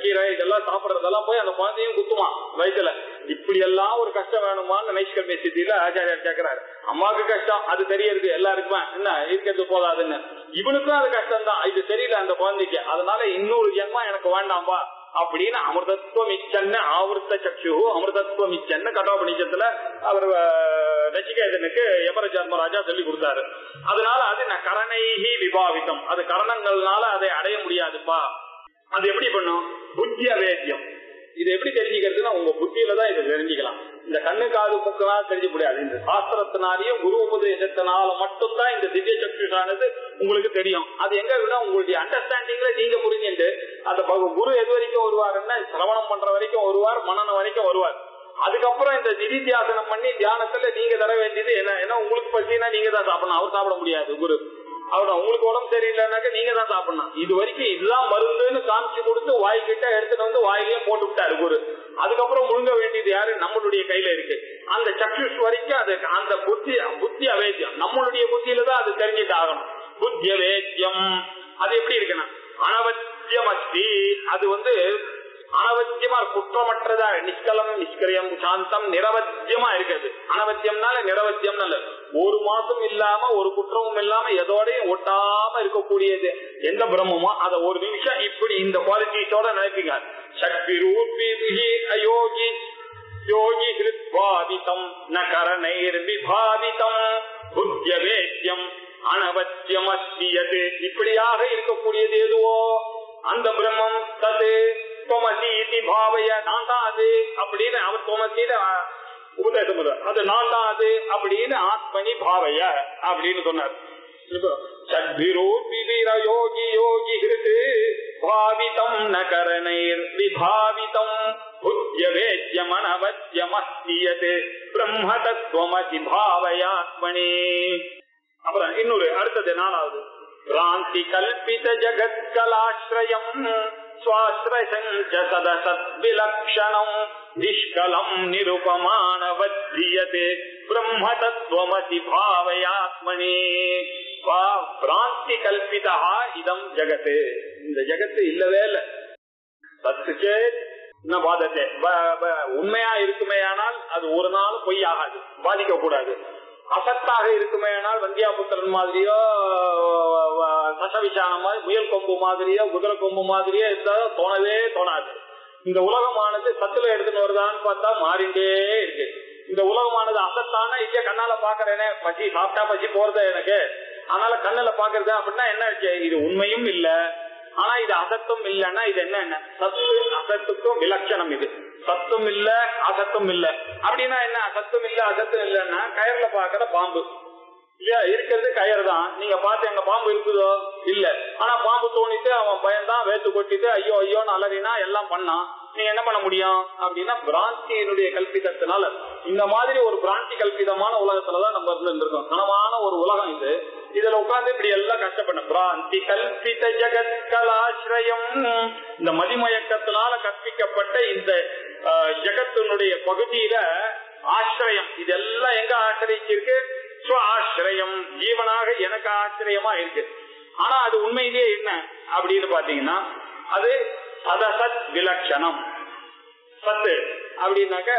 கீரை இதெல்லாம் சாப்பிடறதெல்லாம் போய் அந்த குழந்தையும் குத்துமா வயசுல இப்படி எல்லாம் ஒரு கஷ்டம் வேணுமான்னு நைஷ்கர்மிய சித்தியில ஆச்சாரியார் கேட்கிறாரு. அம்மாவுக்கு கஷ்டம் அது தெரியறது எல்லாருக்குமே. என்ன இருக்கிறது போதாதுன்னு. இவனுக்கும் அது கஷ்டம் தான் இது தெரியல அந்த குழந்தைக்கு. அதனால இன்னொரு ஜென்மா எனக்கு வேண்டாம்பா. அப்படின்னு அமிர்தத்துவம் இச்சன்னு ஆவர்த்த சக்ஷு அமிர்தத்துவம் இச்சன்னு கட்டோபனிஷத்துல அவர் நச்சிகேதனுக்கு யமர ஜன்மராஜா சொல்லி கொடுத்தாரு. அதனால அது கரணைகி விபாவிதம். அது கரணங்கள்னால அதை அடைய முடியாதுப்பா. அது எப்படி பண்ணும்? புத்திய வேத்தியம். இது எப்படி தெரிஞ்சுக்கிறதுன்னா உங்க புத்தியில தான் இதை தெரிஞ்சுக்கலாம். இந்த கண்ணு காது மூக்கனால தெரிஞ்சு முடியாது. இந்த சாஸ்திரத்தினாலையும் குரு உபதேசத்தினால மட்டும்தான் இந்த திவ்ய சக்தியானது உங்களுக்கு தெரியும். அது எங்க இருக்குன்னா உங்களுடைய அண்டர்ஸ்டாண்டிங்ல நீங்க புரிஞ்சுட்டு அந்த பகு- குரு எது வரைக்கும் வருவாருன்னா சிரவணம் பண்ற வரைக்கும் வருவார் மனநம் வரைக்கும் வருவார். அதுக்கப்புறம் இந்த நிதித்தியாசனம் பண்ணி தியானத்துல நீங்க தர வேண்டியது என்ன ஏன்னா உங்களுக்கு பசினா நீங்க தான் சாப்பிடணும். அவர் சாப்பிட முடியாது குரு. அவர் உங்களுக்கு உடம்பு சரியில்லைனாக்க நீங்க தான் சாப்பிடணும். இது வரைக்கும் இதுதான் மருந்துன்னு காமிச்சு கொடுத்து வாய்க்கிட்ட எடுத்துட்டு வந்து வாயிலையும் போட்டு விட்டாரு குரு. அதுக்கப்புறம் முழுங்க வேண்டியது யாரு? நம்மளுடைய கையில இருக்கு. அந்த சக்ஷுஷ் வரைக்கும் அது அந்த புத்தி புத்தி அவேத்தியம். நம்மளுடைய புத்தியில தான் அது தெரிஞ்சுட்டு ஆகணும். புத்தி அவேத்தியம். அது எப்படி இருக்குன்னா அனவத்தியம் அது வந்து அனவத்தியமா குற்றமற்றதா நிஷ்கலம் நிஷ்கரியம் சாந்தம் நிரவத்தியமா இருக்குது அனவத்தியம்னால நிரவத்தியம் நல்ல ஒரு மாசம் இல்லாம ஒரு குற்றமும் இல்லாம எதோடையும் ஒட்டாம இருக்கக்கூடியது. எந்த பிரம்மமோ அத ஒரு நிமிஷம் இப்படி இந்த குவாலிட்டிஸோட நினைப்பீங்க. சக்தி ரூபி அயோகி யோகி ஹிருத்வாதிதம் ந கரணைர் விபாதிதம் புத்தியவேத்தியம் அனவத்தியம் அஸ்தியது இப்படியாக இருக்கக்கூடியது எதுவோ? அந்த பிரம்மம் தது தோமசி இதி பாவைய நான் தான் அது அப்படின்னு அவர் தோமசியில உபதேசம் பண்றார். அது நான் தான் அது அப்படின்னு ஆத்மனி பாவைய அப்படின்னு சொன்னார். சத்விரோபிவீர யோகி யோகி ஹிருது பாவிதம் நகரணைர் விபாவிதம் பிரம்ம பாவயாத்மனே. அப்புறம் இன்னொரு அடுத்தது நாலாவது. பிராந்தி கல்பித ஜகத் நிஷ்கலம் நிருபமானவத்தியதே பிரம்ம தத்துவமசி பாவயாத்மனே வா- பிராந்தி கல்பிதா இதம் ஜகத்து இந்த ஜகத்து இல்லவே இல்ல. சத்துக்கே பாதத்தை உண்மையா இருக்குமேயானால் அது ஒரு நாள் பொய் ஆகாது பாதிக்க கூடாது அசத்தாக இருக்குமே ஆனால் வந்தியாபுத்திரன் மாதிரியோ அஹ், சசவிசானம் மாதிரி முயல் கொம்பு மாதிரியோ குதிரை கொம்பு மாதிரியோ இருந்தா தோணவே தோணாது. இந்த உலகமானது சத்துல எடுத்துன்னு வருதான்னு பார்த்தா மாறிண்டே இருக்கு. இந்த உலகமானது அசத்தான இங்க கண்ணால பாக்குறேனே பசி சாப்பிட்டா பசி போறது எனக்கு? அதனால கண்ணுல பாக்குறது அப்படின்னா என்ன இது உண்மையும் இல்ல. ஆனா இது அசத்தும் இல்லைன்னா இது என்ன என்ன? சத்து அசத்துக்கும் விலட்சணம் இது. சத்தும் இல்ல அசத்தும் இல்ல. அப்படின்னா என்ன? சத்தும் இல்ல அசத்தும் இல்லைன்னா கயர்ல பாக்குற பாம்பு. இல்லையா? இருக்கிறது கயிறு தான் நீங்க பார்த்து எங்க பாம்பு இருக்குதோ? இல்ல. ஆனா பாம்பு தோணிட்டு அவன் பயந்தான் வேத்து கொட்டிட்டு ஐயோ ஐயோன்னு அலறினா எல்லாம் பண்ணான். நீங்க என்ன பண்ண முடியும்? அப்படின்னா பிராந்தியினுடைய கல்பிதத்தினால இந்த மாதிரி ஒரு பிராந்தி கல்பிதமான உலகத்துலதான் நம்ம இருந்திருக்கோம். கனமான ஒரு உலகம் இது. இதுல உட்கார்ந்து இப்படி எல்லாம் கஷ்டப்பட பிராந்தி கல்பித ஜெகத் கலாசிரயம் இந்த மதிமயக்கத்தினால கற்பிக்கப்பட்ட இந்த ஆஹ், ஜெகத்தினுடைய பகுதியில ஆசிரியம். இதெல்லாம் எங்க ஆசிரியிருக்கு ஆசிரியம் ஜீவனாக எனக்கு ஆச்சரியமா இருக்கு. ஆனா அது உண்மையிலேயே என்ன? அப்படின்னு பாத்தீங்கன்னா அது சதசத் விலட்சணம் சத்து அப்படின்னாக்க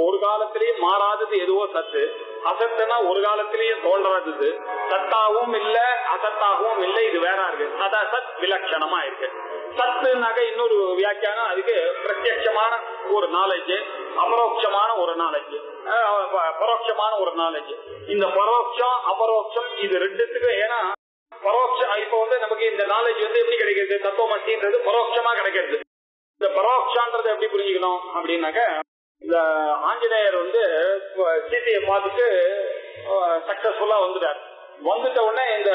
ஒரு காலத்திலேயே மாறாதது எதுவோ சத்து. அசத்துனா ஒரு காலத்திலேயே தோன்றது சத்தாகவும் இல்ல அசத்தாகவும் இல்ல இது வேற இருக்கு. சதசத் விலட்சணமா இருக்கு சத்துனாக்க இன்னொரு வியாக்கியானம் அதுக்கு பிரத்யட்சமான ஒரு நாலேஜ் அபரோட்சமான ஒரு நாலேஜ் பரோட்சமான ஒரு நாலேஜ் இந்த பரோட்சம் அபரோட்சம் இது ரெண்டுத்துக்கும் ஏன்னா பரோட்சம் இப்ப வந்து நமக்கு இந்த நாலேஜ் வந்து எப்படி கிடைக்கிறது? தத்துவமசின்றது பரோட்சமா கிடைக்கிறது. இந்த பரோட்சான்றதை எப்படி புரிஞ்சுக்கணும்? அப்படின்னாக்க இந்த ஆஞ்சநேயர் வந்து சீதையை பார்த்துட்டு சக்சஸ்ஃபுல்லா வந்துட்டார். வந்துட்ட உடனே இந்த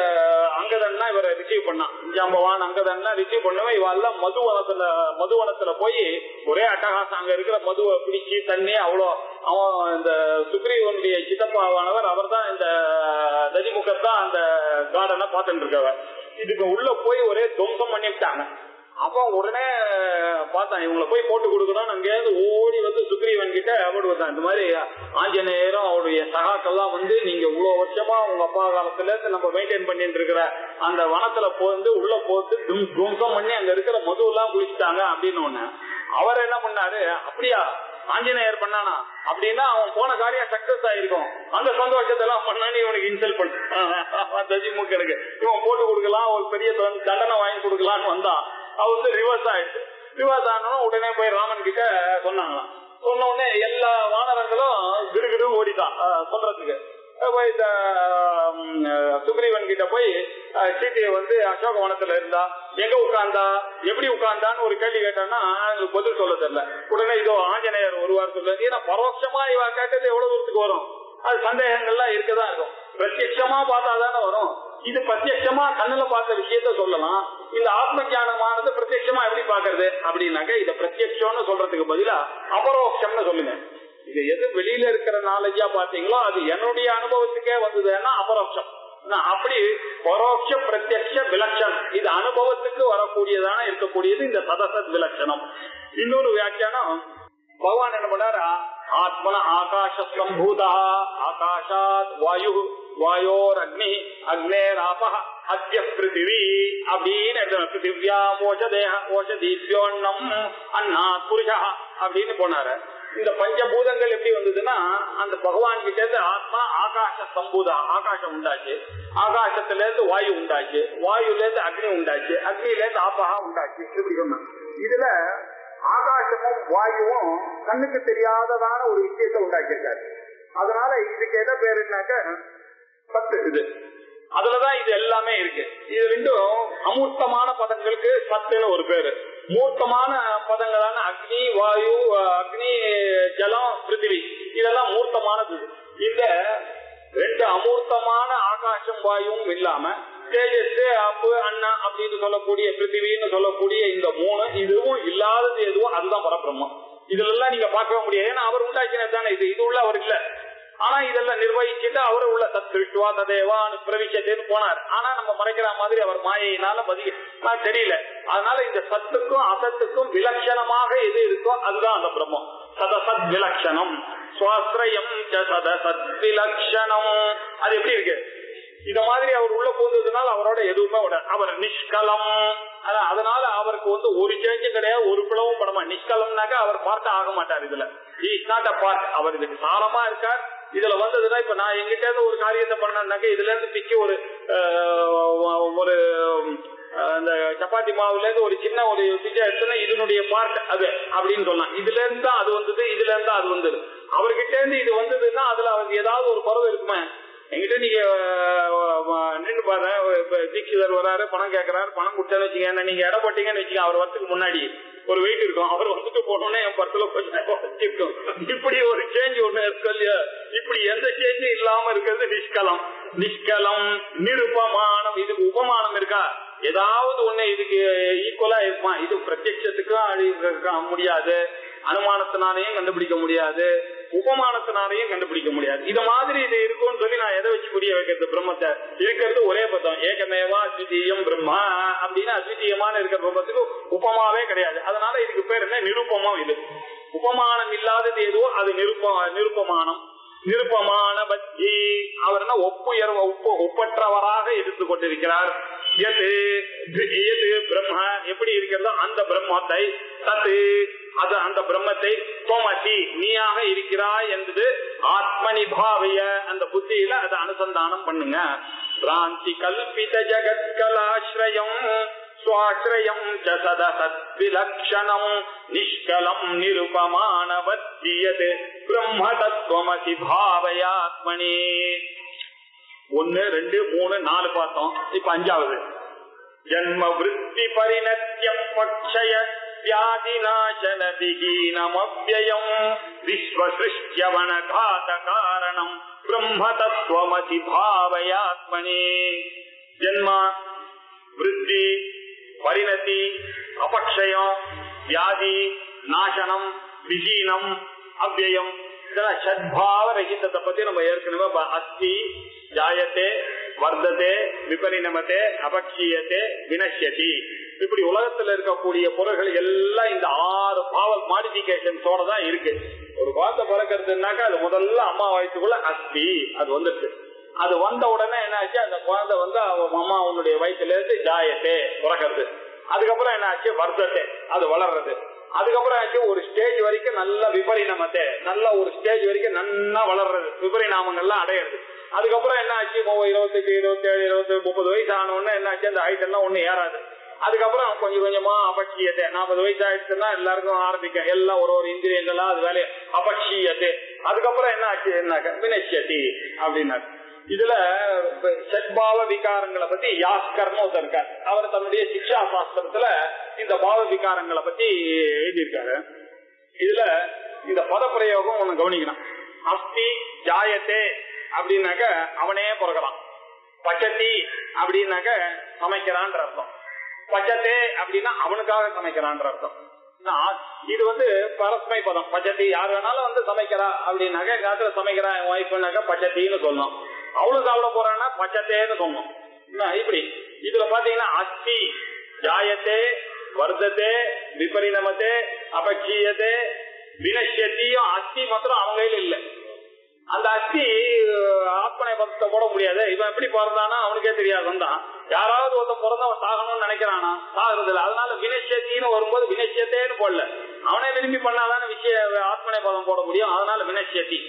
அங்கதன்னா இவரை ரிசீவ் பண்ணான். ஜாம்பவான் அங்கதன்னா ரிசீவ் பண்ணவன் இவெல்லாம் மதுவனத்துல மதுவனத்துல போய் ஒரே அட்டகாசம் அங்க இருக்கிற மதுவை பிடிச்சி தண்ணி அவ்வளோ அவன் இந்த சுக்ரீவனுடைய சித்தப்பாவானவர் அவர் தான் இந்த நதிமுகத்தான் அந்த கார்டனை பார்த்துட்டு இருக்கவர் இதுக்கு உள்ள போய் ஒரே துவம்சம் பண்ணிவிட்டாங்க அப்போ உடனே பார்த்தான் இவங்களை போய் போட்டு கொடுக்கணும்னு அங்கேயிருந்து ஓடி வந்து சுக்ரீவன் கிட்ட அவார்டு வந்தான் இந்த மாதிரி ஆஞ்சநேயரும் அவருடைய சகாக்கள்லாம் வந்து நீங்க இவ்வளவு வருஷமா உங்க அப்பா காலத்துல இருந்து நம்ம மெயின்டைன் பண்ணிட்டு இருக்கிற அந்த வனத்துல போந்து உள்ள போத்து தும்- துவம்சம் பண்ணி அங்க இருக்கிற மது எல்லாம் குடிச்சிட்டாங்க அப்படின்னு ஒண்ணு அவர் என்ன பண்ணாரு? அப்படியா ஆஞ்சநேயர் பண்ணானா? அப்படின்னா அவன் போன காரியம் சக்சஸ் ஆயிருக்கும். அந்த சந்தோஷத்தை எல்லாம் பண்ணான்னு இவனுக்கு இன்சல்ட் பண்ண. தஜிமுக்கனுக்கு இவன் போட்டு கொடுக்கலாம் ஒரு பெரிய தண்டனை வாங்கி கொடுக்கலான்னு வந்தான். அவர் வந்து ரிவர்ஸ் ஆயிடுச்சு. ரிவர்ஸ் ஆனோம் உடனே போய் ராமன் கிட்ட சொன்னாங்களாம். சொன்ன உடனே எல்லா வானரங்களும் கிடுகிடு ஓடிட்டான் சொல்றதுக்கு. போய் இந்த, சுக்ரீவன் கிட்ட போய் அஹ், வந்து அசோக வனத்துல இருந்தா எங்க உட்கார்ந்தா எப்படி உட்கார்ந்தான்னு ஒரு கேள்வி கேட்டான்னா எங்களுக்கு பதில் சொல்ல தெரியல. உடனே இதோ ஆஞ்சநேயர் ஒருவார் சொல்ல ஏன்னா பரோட்சமா இவ கேட்டது எவ்வளவு தூரத்துக்கு வரும்? அது சந்தேகங்கள்லாம் இருக்கதான் இருக்கும். பிரத்யட்சமா பார்த்தாதானே வரும். இது பிரத்யட்சமா கண்ணுல பார்த்த விஷயத்த சொல்லலாம். இந்த ஆத்ம ஜானமானது பிரத்யட்சமா எப்படி பாக்குறது அப்படின்னாக்க இத பிரத்யட்சம்னு சொல்றதுக்கு பதிலா அபரோக்ஷம்னு சொல்லுங்க. இது எது வெளியில இருக்கிற நாலேஜா பாத்தீங்களோ அது என்னுடைய அனுபவத்துக்கே வந்ததுன்னா அபரோக்ஷம். அப்படி பரோட்ச பிரத்யட்ச விலட்சணம் இது அனுபவத்துக்கு வரக்கூடியதான இருக்கக்கூடியது இந்த சதசத் விலட்சணம் இன்னொரு வியாக்கியானம் பகவான் என்ன பண்ணாரா ஆத்மன ஆகாஷம்பூதா ஆகாஷாத் வாயு வாயோர் அக்னி அக்னேராப அத்திய பிருத்திவி அப்படின்னு எழுதணும் பிருத்திவியா ஓஷ தேக அண்ணா புருஷா அப்படின்னு போனாரு. இந்த பஞ்சபூதங்கள் எப்படி வந்ததுன்னா அந்த பகவான் கிட்ட இருந்து ஆத்மா ஆகாச சம்பூதா ஆகாசம் உண்டாச்சு. ஆகாசத்துல இருந்து வாயு உண்டாச்சு. வாயுல இருந்து அக்னி உண்டாச்சு. அக்னில இருந்து ஆபகா உண்டாச்சு. இப்படி சொன்னான் இதுல ஆகாசமும் வாயுவும் கண்ணுக்கு தெரியாததான ஒரு விஷயத்தை உண்டாக்கியிருக்காரு. அதனால இதுக்கு எதை பேருனாக்க சத்து இது அதுலதான் இது எல்லாமே இருக்கு. இது ரெண்டும் அமூர்த்தமான பதங்களுக்கு சத்துன்னு ஒரு பேரு. மூர்த்தமான பதங்களான அக்னி வாயு அக்னி ஜலம் பிருத்திவி. இதெல்லாம் மூர்த்தமானது. இந்த ரெண்டு அமூர்த்தமான ஆகாசம் வாயுவும் இல்லாம தேஜஸ் அப்பு அண்ணா அப்படின்னு சொல்லக்கூடிய பிருத்திவின்னு சொல்லக்கூடிய இந்த மூணு இதுவும் இல்லாதது எதுவும் அதுதான் பரபிரம்மம். இதுல எல்லாம் நீங்க பார்க்கவே முடியாது. ஏன்னா அவர் உண்டாக்கினது தானே இது. இது உள்ள அவர் இல்ல. ஆனா இதெல்லாம் நிர்வகிச்சுட்டு அவரு உள்ள தத்ருஷ்டுவா ததேவான்னு பிரவிச்சதேன்னு போனார். ஆனா நம்ம மறைக்கிற மாதிரி அவர் மாயையினால மதி தெரியல. அதனால இந்த சத்துக்கும் அசத்துக்கும் விலட்சணமாக எது இருக்கோ அதுதான் அந்த பிரம்மம். சதசத் விலட்சணம் சுவாசிரயம் சத சதசத் விலட்சணம் அது எப்படி இருக்கு? இந்த மாதிரி அவர் உள்ள போந்ததுனால அவரோட எதுவுமே விட அவர் நிஷ்கலம். அதனால அவருக்கு வந்து ஒரு சேஞ்சும் கிடையாது ஒரு பிளவும் படமா. நிஷ்கலம்னாக்க அவர் பார்க்க ஆக மாட்டார் இதுல. இஸ் நாட் அ பார்ட் அவர் இதுக்கு சாரமா இருக்கார். இதுல வந்ததுன்னா இப்ப நான் எங்கிட்ட இருந்து ஒரு காரியத்தை பண்ணாக்க இதுல இருந்து பிக்க ஒரு ஒரு அந்த சப்பாத்தி மாவுல இருந்து ஒரு சின்ன ஒரு பிச்சை எடுத்தா இதனுடைய பார்ட் அது அப்படின்னு சொல்லலாம் இதுல இருந்து தான் அது வந்தது இதுல இருந்து அது வந்தது. அவர்கிட்ட இருந்து இது வந்ததுன்னா அதுல அவருக்கு ஏதாவது ஒரு குறவு இருக்குமே. என்கிட்ட நீங்க நின்று பாரு இப்ப தீட்சிதர் வராரு பணம் கேட்கறாரு பணம் கொடுத்தான்னு வச்சுக்க நீங்க இடம் போட்டீங்கன்னு வச்சுக்க அவர் வரத்துக்கு முன்னாடி ஒரு வெயிட் இருக்கும். அவர் வந்துட்டு போனோடனே என் பர்த்துல வச்சிருக்கும் இப்படி ஒரு சேஞ்ச் ஒண்ணு இருக்கு இல்லையா? இப்படி எந்த சேஞ்சும் இல்லாம இருக்கிறது நிஷ்கலம். நிஷ்கலம் நிருபமானம் இதுக்கு உபமானம் இருக்கா? ஏதாவது ஒண்ணு இதுக்கு ஈக்குவலா இருப்பான். இது பிரத்யட்சத்துக்கும் அழிக்க முடியாது. அனுமானத்தினாலையும் கண்டுபிடிக்க முடியாது. உபமானத்தினாலையும் கண்டுபிடிக்க முடியாது. இது மாதிரி இது இருக்கும்னு சொல்லி நான் எதை வச்சு புரிய வைக்கிறது? பிரம்மத்தை. இருக்கிறது ஒரே பதம். ஏகமேவா அத்விதீயம் பிரம்மா அப்படின்னு அத்விதீயமான இருக்கிற பிரம்மத்துக்கு உபமாவே கிடையாது. அதனால இதுக்கு பேர் என்ன? நிருப்பமம் இது. உபமானம் இல்லாதது எதுவோ அது நிருப்ப நிருப்பமானம் நிருப்பமான பக்தி. அவர் என்ன ஒப்புயர் ஒப்பு ஒப்பற்றவராக இருந்து கொண்டிருக்கிறார். எது எது பிரம்ம எப்படி இருக்கிறதோ அந்த பிரம்மத்தை தத்து அது அந்த பிரம்மத்தை தோமசி நீயாக இருக்கிறாய் என்பது ஆத்மனி பாவைய அந்த புத்தியில அதை அனுசந்தானம் பண்ணுங்க. பிராந்தி கல்பித ஜகத்கலாசிரயம் சுவாஸ்ரயம் ச சதசத்விலக்ஷணம். நிஷ்கலம் நிருபமானவத்தியது பிரம்ம தத்துவமசி பாவயாத்மனி. ஒன்னு ரெண்டு மூணு நாலு பார்த்தோம். இப்ப அஞ்சாவது. ஜன்ம விற்பி பரிணத்தியம் பட்சய வியாதிநாசன விகீனமவ்யயம் விஸ்வ சிருஷ்யவன காத காரணம் பிரம்ம தத்துவமசி பாவயாத்மனே. ஜன்மா விற்பி பரிணதி அபக்ஷயம் வியாதி நாசனம் விஜீனம் அவ்வயம். இதெல்லாம் சத்பாவ ரகிதத்தை பத்தி நம்ம ஏற்கனவே அஸ்தி ஜாயத்தே வர்த்ததே விபரிணமத்தே அபக்ஷியத்தே வினஷ்யதி. இப்படி உலகத்துல இருக்கக்கூடிய பொருள்கள் எல்லாம் இந்த ஆறு பாவல் மாடிபிகேஷன்ஸோட தான் இருக்கு. ஒரு குழந்தை பிறக்கிறதுனாக்கா அது முதல்ல அம்மா வயசுக்குள்ள அஸ்தி அது வந்துருக்கு அது வந்த உடனே என்ன ஆச்சு அந்த குழந்தை வந்து அவங்க அம்மா அவனுடைய வயிற்றுல இருந்து ஜாயத்தே பிறக்கிறது. அதுக்கப்புறம் என்ன ஆச்சு வர்த்தத்தை. அது வளர்றது. அதுக்கப்புறம் ஆச்சு ஒரு ஸ்டேஜ் வரைக்கும் நல்ல விபரிணமத்தை நல்ல ஒரு ஸ்டேஜ் வரைக்கும் நல்லா வளர்றது. விபரிணாமங்கள்லாம் அடையிறது. அதுக்கப்புறம் என்ன ஆச்சு மூ- இருபத்தி இருபத்தேழு இருபத்தி முப்பது வயசு ஆன உடனே என்ன ஆச்சு அந்த ஹைட் எல்லாம் ஒன்றும் ஏறாது. அதுக்கப்புறம் கொஞ்சம் கொஞ்சமா அபட்சியத்தை. நாற்பது வயசு ஆயிடுச்சுன்னா எல்லாருக்கும் ஆரம்பிக்கும். எல்லாம் ஒரு ஒரு இந்திரியங்களா அது வேலையை அபட்சியத்தை. அதுக்கப்புறம் என்ன ஆச்சு என்ன வினஷ்யதி அப்படின்னாரு. இதுல சத்பாவ விகாரங்களை பத்தி யாஸ்கர்னு ஒருத்தர் இருக்கார். அவர் தன்னுடைய சிக்ஷா சாஸ்திரத்துல இந்த பாவ விகாரங்களை பத்தி எழுதியிருக்காரு. இதுல இந்த பத பிரயோகம் ஒண்ணு கவனிக்கணும். அஸ்தி ஜாயத்தே அப்படின்னாக்க அவனே பிறகுறான் பச்சத்தி அப்படின்னாக்க சமைக்கிறான்ற அர்த்தம். பச்சத்தே அப்படின்னா அவனுக்காக சமைக்கிறான்ற அர்த்தம். இது வந்து பரஸ்மை பதம் பச்சத்தி யார் வேணாலும் வந்து சமைக்கிறா அப்படின்னாக்க காத்துல சமைக்கிறா என் ஒய்ஃப்னாக்க பச்சத்தின்னு சொல்லணும் அவளும் சாப்பிட போறான்னா பச்சத்தேன்னு சொல்லணும் இப்படி. இதுல பாத்தீங்கன்னா அஸ்தி ஜாயத்தே வருத்தத்தே விபரிணமத்தே அபட்சியத்தே வினஷ்யத்தியும் அஸ்தி மாத்திரம் அவங்க கையில இல்லை. அந்த அஸ்தி ஆத்மனை பதம் முடியாது. இவன் எப்படி பிறந்தானா அவனுக்கே தெரியாது வந்தான் யாராவது ஒருத்தன் பிறந்தவன் சாகணும்னு நினைக்கிறானா? சாகுறது இல்லை அதனால வினஷ்யத்தின்னு வரும்போது வினசியத்தேன்னு போடல. அவனே விரும்பி பண்ணாதான விஷய ஆத்மனை பதம் போட முடியும். அதனால வினசியத்தி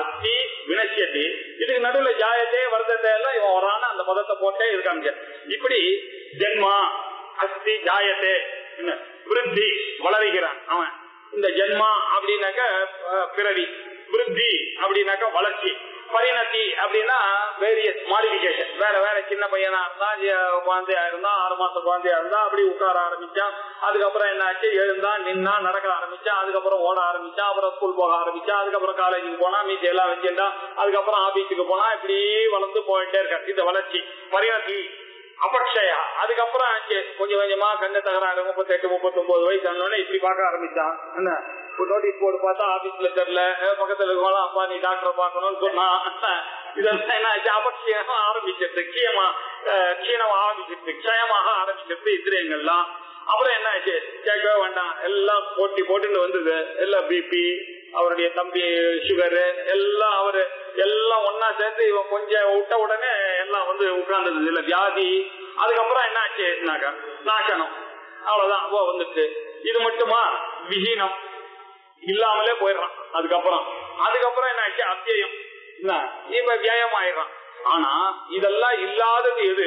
அஸ்தி வினசியத்தி இதுக்கு நடுவுல ஜாயத்தே வருத்தத்தை எல்லாம் இவன் வரான அந்த பதத்தை போட்டே இருக்காங்க இப்படி ஜென்மா அஸ்தி ஜாயத்தே விருத்தி வளருகிறான் அவன். இந்த ஜென்மா அப்படின்னாக்க பிறவி. விருத்தி அப்படின்னாக்க வளர்ச்சி. பரிணத்தி அப்படின்னா வேரியஸ் மாடிபிகேஷன் வேற வேற சின்ன பையனா இருந்தா குழந்தையா இருந்தா ஆறு மாசம் குழந்தையா இருந்தா அப்படி உட்கார ஆரம்பிச்சான் அதுக்கப்புறம் என்னாச்சு எழுந்தா நின்னா நடக்க ஆரம்பிச்சான் அதுக்கப்புறம் ஓட ஆரம்பிச்சான் அப்புறம் ஸ்கூல் போக ஆரம்பிச்சான் அதுக்கப்புறம் காலேஜுக்கு போனா மீதி எல்லாம் வச்சுட்டான் அதுக்கப்புறம் ஆபீஸுக்கு போனா இப்படி வளர்ந்து போயிட்டே இருக்காரு. இந்த வளர்ச்சி. பரிணத்தி அபக்ஷயா. அதுக்கப்புறம் ஆச்சு. கொஞ்சம் கொஞ்சமா கண்ணு தகராறு முப்பத்தெட்டு முப்பத்தொன்பது வயசு ஆனோடனே இப்படி பார்க்க ஆரம்பிச்சான். என்ன? நோட்டீஸ் போர்டு பார்த்தா ஆபீஸ்ல தெரியல. பக்கத்துல இருக்கவங்க அப்பா நீ டாக்டரை பார்க்கணும்னு சொன்னா. இதெல்லாம் என்ன ஆச்சு? அபக்ஷயம் ஆரம்பிச்சிருது க்ஷயமா அஹ் க்ஷீணம் ஆரம்பிச்சிருது க்ஷயமாக ஆரம்பிச்சிருது இந்திரியங்கள்லாம். அப்புறம் என்ன ஆச்சு? கேட்கவே வேண்டாம். எல்லாம் போட்டி போட்டுன்னு வந்தது. எல்லாம் பிபி அவருடைய தம்பி சுகரு எல்லாம் அவரு எல்லாம் ஒன்னா சேர்ந்து இவன் கொஞ்சம் விட்ட உடனே எல்லாம் வந்து உட்கார்ந்தது. இல்ல வியாதி. அதுக்கப்புறம் என்ன ஆச்சுனாக்கா நாசனம் அவ்வளவுதான். ஓ வந்துட்டு இது மட்டுமா? விஹீனம். இல்லாமலே போயிடுறான். அதுக்கப்புறம் அதுக்கப்புறம் என்ன ஆச்சு அத்தியம் என்ன? இப்ப வியாயம் ஆயிடுறான் ஆனா இதெல்லாம் இல்லாதது எது?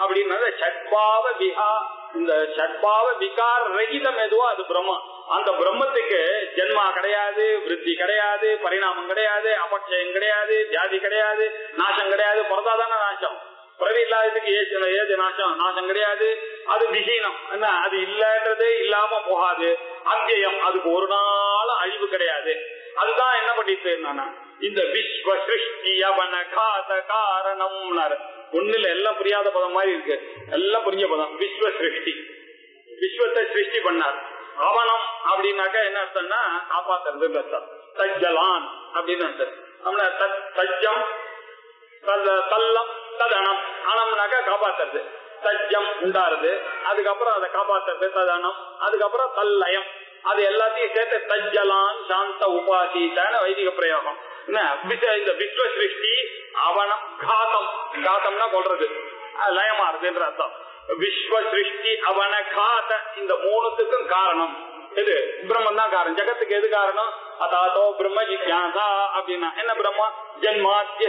அப்படின்னா சட்பாவ விகா இந்த சட்பாவ விகார் ரகிதம் எதுவோ அது பிரம்மம் அந்த பிரம்மத்துக்கு ஜென்மா கிடையாது விருத்தி கிடையாது பரிணாமம் கிடையாது அபட்சயம் கிடையாது ஜாதி கிடையாது நாசம் கிடையாது பிறந்தாதான நாசம். பிறவி இல்லாததுக்கு ஏது ஏது நாசம்? நாசம் கிடையாது. அது விஹீனம் என்ன? அது இல்லன்றதே இல்லாம போகாது. அத்தியம் அதுக்கு ஒரு நாள் அதுதான் என்ன பண்ணிட்டு இந்த விஸ்வ சிருஷ்டி அவன காத காரணம்னாரு ஒண்ணுல எல்லாம் புரியாத பதம் மாதிரி இருக்கு. எல்லாம் புரிஞ்ச பதம். விஸ்வ சிருஷ்டி விஸ்வத்தை சிருஷ்டி பண்ணார். அவனம் அப்படின்னாக்கா என்ன அர்த்தம்னா காப்பாத்துறது அர்த்தம். தஜ்ஜலான் அப்படின்னு அர்த்தம். நம்மள தஜ்ஜம் தல்ல- தல்லம் ததனம். அனம்னாக்கா காப்பாத்துறது. தஜ்ஜம் உண்டாருது. அதுக்கப்புறம் அதை காப்பாத்துறது ததனம். அதுக்கப்புறம் தல்லயம். அது எல்லாத்தையும் சேர்த்து தஜ்ஜலான் சாந்த உபாசித்தான வைதிக பிரயோகம். என்ன? இந்த விஸ்வ சிருஷ்டி அவனம் காதம் காதம்னா கொள்றது அது லயமாறுதுன்ற அர்த்தம். விஸ்வ சிருஷ்டி அவன காத இந்த மூணுத்துக்கும் காரணம். எது? பிரம்மன் தான் காரணம். ஜகத்துக்கு எது காரணம்? அதாத்தோ பிரம்ம ஜிஜாசா அப்படின்னா என்ன பிரம்மா ஜென்மாத்திய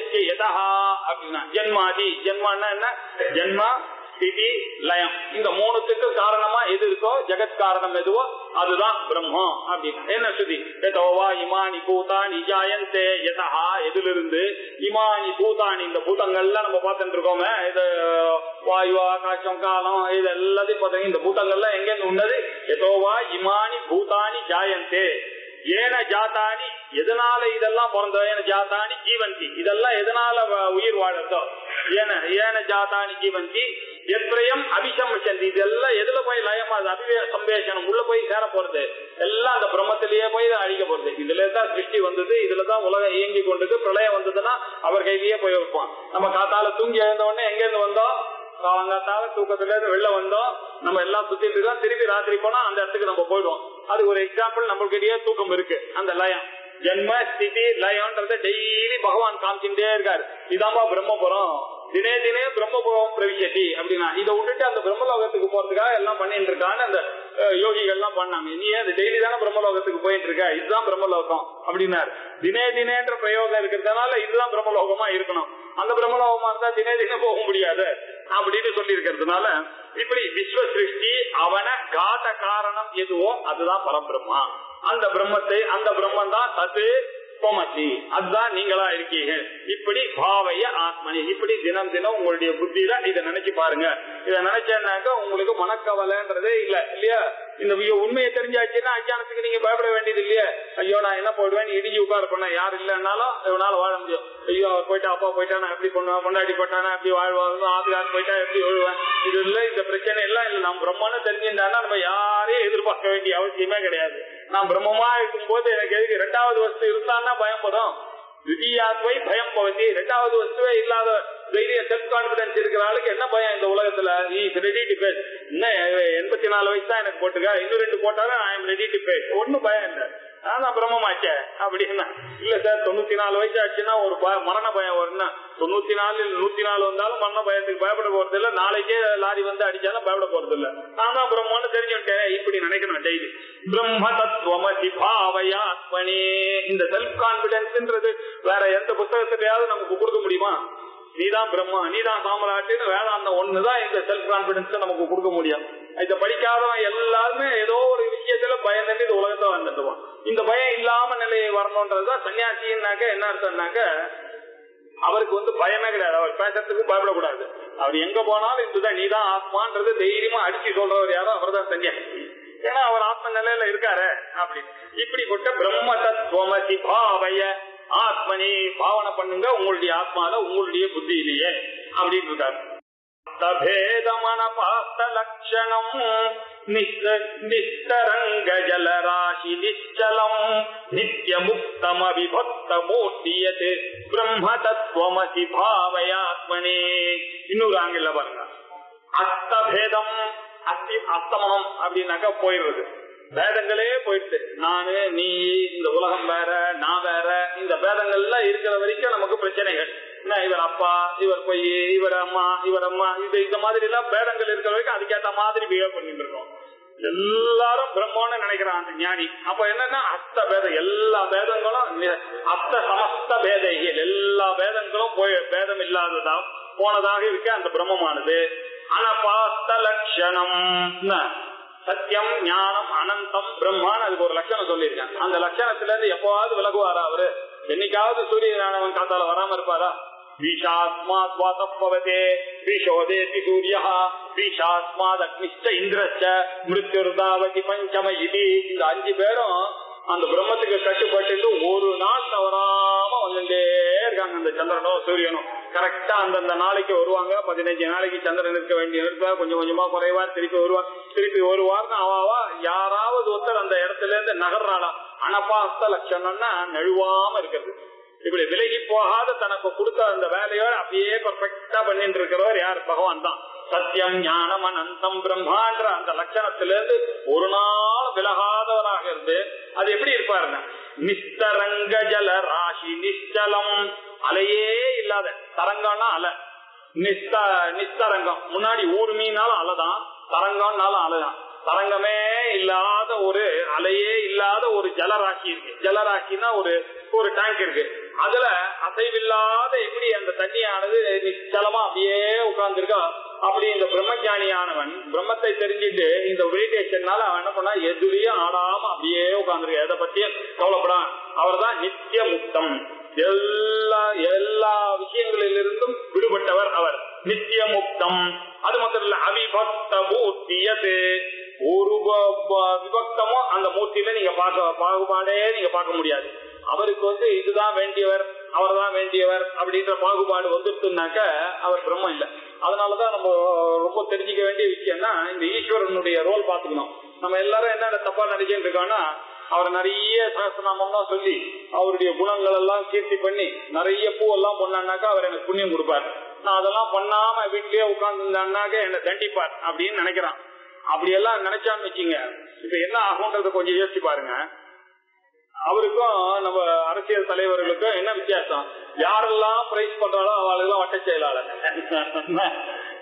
அப்படின்னா ஜென்மாதி. ஜென்மான்னா என்ன? ஜென்மா ஸ்திதி லயம். இந்த மூணுத்துக்கு காரணமா எது இருக்கோ ஜெகத் காரணம் எதுவோ அதுதான் பிரம்மம் அப்படின்னு. என்ன ஸ்ருதி? எதோவா இமானி பூதானி ஜாயந்தே எதா எதிலிருந்து இமானி பூதானி இந்த பூதங்கள்லாம் நம்ம பார்த்துட்டு இருக்கோமே இது வாயு ஆகாசம் காலம் இது எல்லாத்தையும் பார்த்தீங்க இந்த பூதங்கள்லாம் எங்க உண்டது? எதோவா இமானி பூதானி ஜாயந்தே. ஏன ஜாத்தானி எதனால இதெல்லாம் பிறந்தோ ஏன ஜாத்தானி ஜீவந்தி. இதெல்லாம் எதனால வ- உயிர் வாழறதோ ஏன ஏன ஜாத்தானி ஜீவந்தி? எத்திரயம் அபிசம்பிச்சந்தி இதெல்லாம் எதுல போய் லயம்? அது அபிவே சம்பேஷனம். உள்ள போய் சேர போறது. எல்லாம் அந்த பிரம்மத்திலேயே போய் தான் அழிக்க போறது. இதுல தான் சிருஷ்டி வந்தது. இதுலதான் உலகம் இயங்கி கொண்டது. பிரளயம் வந்ததுன்னா அவர் கையிலேயே போய் வைப்பான். நம்ம காத்தால தூங்கி எழுந்த உடனே எங்க இருந்து வந்தோம்? காலங்காத்தால தூக்கத்துல இருந்து வெளில வந்தோம். நம்ம எல்லாம் சுத்திட்டு இருக்கோம். திருப்பி ராத்திரி போனா அந்த இடத்துக்கு நம்ம போயிடுவோம். அது ஒரு எக்ஸாம்பிள் நம்மளுக்கிட்டயே தூக்கம் இருக்கு. அந்த லயம். ஜென்ம ஸ்திதி லயம்ன்றத டெய்லி பகவான் காமிச்சுட்டே இருக்காரு. இதாம்பா பிரம்மபுரம். தினே தினே பிரம்மபுரம் பிரவிசதி அப்படின்னா இதை விட்டுட்டு அந்த பிரம்மலோகத்துக்கு போறதுக்காக எல்லாம் பண்ணிட்டு இருக்கான்னு அந்த யோகிகள்லாம் யோகிகள் எல்லாம் பண்ணாங்க. நீ அது டெய்லி தானே பிரம்மலோகத்துக்கு போயிட்டு இருக்க? இதுதான் பிரம்மலோகம் அப்படின்னாரு. தினே தினேன்ற பிரயோகம் இருக்கிறதுனால இதுதான் பிரம்மலோகமா இருக்கணும். அந்த பிரம்மலோகமா இருந்தா தினே தினம் போக முடியாது. அப்படின்னு சொல்லி இருக்கிறதுனால இப்படி விஸ்வ சிருஷ்டி அவனை காட்ட காரணம் எதுவோ அதுதான் பரபிரம்மா அந்த பிரம்மத்தை அந்த பிரம்மன் தான் தத்து பொமசி அதுதான் நீங்களா இருக்கீங்க. இப்படி பாவைய ஆத்மனி இப்படி தினம் தினம் உங்களுடைய புத்தியில இதை நினைச்சு பாருங்க. இதை நினைச்சேன்னாக்க உங்களுக்கு மனக்கவலைன்றதே இல்ல இல்லையா? இந்த உண்மையை தெரிஞ்சாச்சுன்னா அஞ்ஞானத்துக்கு நீங்க பயப்பட வேண்டியது இல்லையே. ஐயோ நான் என்ன போடுவேன் இடிஞ்சு உட்கார பண்ண யார் இல்லைன்னாலும் இவனால வாழ முடியும். ஐயோ அவர் போயிட்டா அப்பா போயிட்டா நான் எப்படி பண்ணுவேன் கொண்டாடி போட்டானா எப்படி வாழ்வாங்க ஆதிகாரம் போயிட்டா எப்படி விழுவேன் இது இல்ல இந்த பிரச்சனை எல்லாம் இல்ல. நம்ம பிரம்மன்னு தெரிஞ்சிருந்தானா நம்ம யாரையும் எதிர்பார்க்க வேண்டிய அவசியமே கிடையாது. நான் பிரம்மமா இருக்கும்போது எனக்கு எதுக்கு ரெண்டாவது வசதி இருந்தான்னா பயப்படும். வரும் பயம் பவதி. ரெண்டாவது வஸ்துவே இல்லாத தைரிய செல்ஃப் கான்பிடன்ஸ் இருக்கிற ஆளுக்கு என்ன பயம் இந்த உலகத்துல? இஸ் ரெடி டு பேஸ் என்ன எண்பத்தி நாலு வயசு தான் எனக்கு போட்டுக்க இன்னும் ரெண்டு போட்டாலும் I am ready to face ஒன்னும் பயம் இல்லை. நான் பிரம்மமாச்சே அப்படின்னா. இல்ல சார் தொண்ணூத்தி நாலு வயசு ஆச்சுன்னா ஒரு ப- மரண பயம் வரும்னா. தொண்ணூத்தி நாலு நூத்தி நாலு வந்தாலும் மரண பயத்துக்கு பயப்பட போறது இல்ல. நாளைக்கே லாரி வந்து அடிச்சாலும் பயப்பட போறது இல்ல. நான் தான் பிரம்மன்னு தெரிஞ்சுட்டேன் இப்படி நினைக்கணும் டெய்லி. பிரம்ம தத்துவமசி பாவயாத்மனே. இந்த செல்ஃப் கான்பிடன்ஸ்ன்றது வேற எந்த புத்தகத்திலேயாவது நமக்கு கொடுக்க முடியுமா? நீதான் பிரம்மா நீதான் சாம்ராட்டுன்னு வேதாந்தம் ஒண்ணுதான் இந்த செல்ஃப் கான்பிடன்ஸ் நமக்கு கொடுக்க முடியும் இத படிக்காதவன் எல்லாருமே ஏதோ ஒரு விஷயத்துல பயந்துட்டு இந்த உலகத்தை வந்துடுவான் இந்த பயம் இல்லாம நிலையை வரணும்ன்றதுதான் சன்னியாசின்னாக்க என்ன அர்த்தம்னாக்க அவருக்கு வந்து பயமே கிடையாது. அவர் பேசுறதுக்கும் பயப்படக்கூடாது. அவர் எங்க போனாலும் இதுதான் நீதான் ஆத்மான்றது தைரியமா அடிச்சு சொல்றவர் யாரோ அவர் தான் சன்னியாசி. ஏன்னா அவர் ஆத்ம நிலையில இருக்காரு அப்படின்னு. இப்படிப்பட்ட பிரம்ம தத்துவமசி பாவைய ஆத்மனி பாவனை பண்ணுங்க உங்களுடைய ஆத்மால உங்களுடைய புத்தியிலேயே அப்படின்னு இருக்காரு. தபேதமனபாஸ்த லட்சணம் நித்தரங்க ஜலராசி நிச்சலம் நித்திய முக்தம விபக்த மூர்த்தியது பிரம்ம தத்துவமசி பாவயாத்மனே. இன்னொரு ஆங்கில பாருங்க. அஸ்தபேதம் அஸ்தி அஸ்தமனம் அப்படின்னாக்கா போயிடுறது. பேதங்களே போயிடுச்சு. நானு நீ இந்த உலகம் வேற நான் வேற இந்த பேதங்கள்லாம் இருக்கிற வரைக்கும் நமக்கு பிரச்சனைகள். என்ன இவர் அப்பா இவர் பொய் இவர் அம்மா இவர் அம்மா இது இந்த மாதிரி எல்லாம் பேதங்கள் இருக்கிற வரைக்கும் அதுக்கேற்ற மாதிரி பிஹேவ் பண்ணிட்டு இருக்கோம். எல்லாரும் பிரம்மன்னு நினைக்கிறான் அந்த ஞானி. அப்ப என்னன்னா அஸ்த பேதம் எல்லா பேதங்களும் அத்த அஸ்த சமஸ்த பேதைகள் எல்லா பேதங்களும் போய் பேதம் இல்லாததா போனதாக இருக்க அந்த பிரம்மமானது. அனபாஸ்த லட்சணம் என்ன? சத்தியம் ஞானம் அனந்தம் பிரம்மான்னு அதுக்கு ஒரு லட்சணம் சொல்லியிருக்கேன் அந்த லட்சணத்துல இருந்து எப்பவாவது விலகுவாரா அவரு? என்னைக்காவது சூரிய ஞானவன் காத்தால வராம இருப்பாரா? பீஷாஸ்மாத் பீஷோதேதி சூரிய பீஷாஸ்மாத் அக்னிஷ்ட இந்திரச்ச மிருத்யுர்தாவதி பஞ்சம இது. இந்த அஞ்சு பேரும் அந்த பிரம்மத்துக்கு கட்டுப்பட்டு ஒரு நாள் தவறாம வந்துட்டே இருக்காங்க அந்த சந்திரனோ சூரியனோ. கரெக்டா அந்தந்த நாளைக்கு வருவாங்க. பதினஞ்சு நாளைக்கு சந்திரன் இருக்க வேண்டிய நேரத்துல கொஞ்சம் கொஞ்சமா குறைவா திருப்பி வருவா. திருப்பி ஒரு வாரம் அவாவா யாராவது ஒருத்தர் அந்த இடத்துல இருந்து நகர்றாளா? அனபாஸ்த லட்சணம்னா நழுவாம இருக்கிறது. இப்படி விலகி போகாத தனக்கு கொடுத்த அந்த வேலையோட அப்படியே பர்ஃபெக்டா பண்ணிட்டு இருக்கிறவர் யார்? பகவான் தான். சத்தியம் ஞானம் அனந்தம் பிரம்மான்ற அந்த லட்சணத்திலிருந்து ஒரு நாள் விலகாதவராக இருந்து அது எப்படி இருப்பாருன்னா நிஸ்தரங்க ஜல ராசி நிச்சலம் அலையே இல்லாத தரங்கம்னா அலை. நிஸ்த நிஸ்தரங்கம். முன்னாடி ஊர்மீனாலும் அலைதான் தரங்கம்னாலும் அலைதான். தரங்கமே இல்லாத ஒரு அலையே இல்லாத ஒரு ஜலராசி இருக்கு. ஜலராசினா ஒரு ஒரு டேங்க் இருக்கு. அதுல அசைவில்லாத எப்படி அந்த தண்ணியானது நிச்சலமா அப்படியே உட்கார்ந்துருக்கா? அப்படி இந்த பிரம்மஞானியானவன் பிரம்மத்தை தெரிஞ்சுட்டு இந்த வெடிடேஷன்னால அவன் என்ன பண்ணா எதுலயும் ஆடாம அப்படியே உட்கார்ந்துருக்க எதை பத்தியும் கவலைப்படான் அவர் தான் நித்திய முக்தம் எல்லா எல்லா விஷயங்களிலிருந்தும் விடுபட்டவர் அவர். நித்திய முக்தம் அது மட்டும் இல்ல. அவிபக்த பூத்தியது ஒரு ப- விபக்தமும் அந்த மூர்த்தியில நீங்க பார்க்க பாகுபாடே நீங்க பார்க்க முடியாது. அவருக்கு வந்து இதுதான் வேண்டியவர் அவர் தான் வேண்டியவர் அப்படின்ற பாகுபாடு வந்துருக்குனாக்க அவர் பிரம்ம இல்லை. அதனாலதான் நம்ம ரொம்ப தெரிஞ்சுக்க வேண்டிய விஷயம்னா இந்த ஈஸ்வரனுடைய ரோல் பாத்துக்கணும் நம்ம எல்லாரும் என்ன தப்பா நினைச்சுட்டு இருக்கோம்னா அவர் நிறைய சாஸ்திரநாமம்லாம் சொல்லி அவருடைய குணங்கள் எல்லாம் கீர்த்தி பண்ணி நிறைய பூ எல்லாம் பண்ணான்னாக்கா அவர் எனக்கு புண்ணியம் கொடுப்பார். நான் அதெல்லாம் பண்ணாம வீட்லயே உட்கார்ந்து இருந்தான்னாக்க என்னை தண்டிப்பார் அப்படின்னு நினைக்கிறான். அப்படி எல்லாம் நினைச்சான்னு வச்சுங்க. இப்ப என்ன ஆகும்ன்றத கொஞ்சம் யோசிச்சு பாருங்க. அவருக்கும் நம்ம அரசியல் தலைவர்களுக்கும் என்ன வித்தியாசம்? யாரெல்லாம் பிரைஸ் பண்றாலோ அவளுக்கெல்லாம் வட்ட செயலாளர்.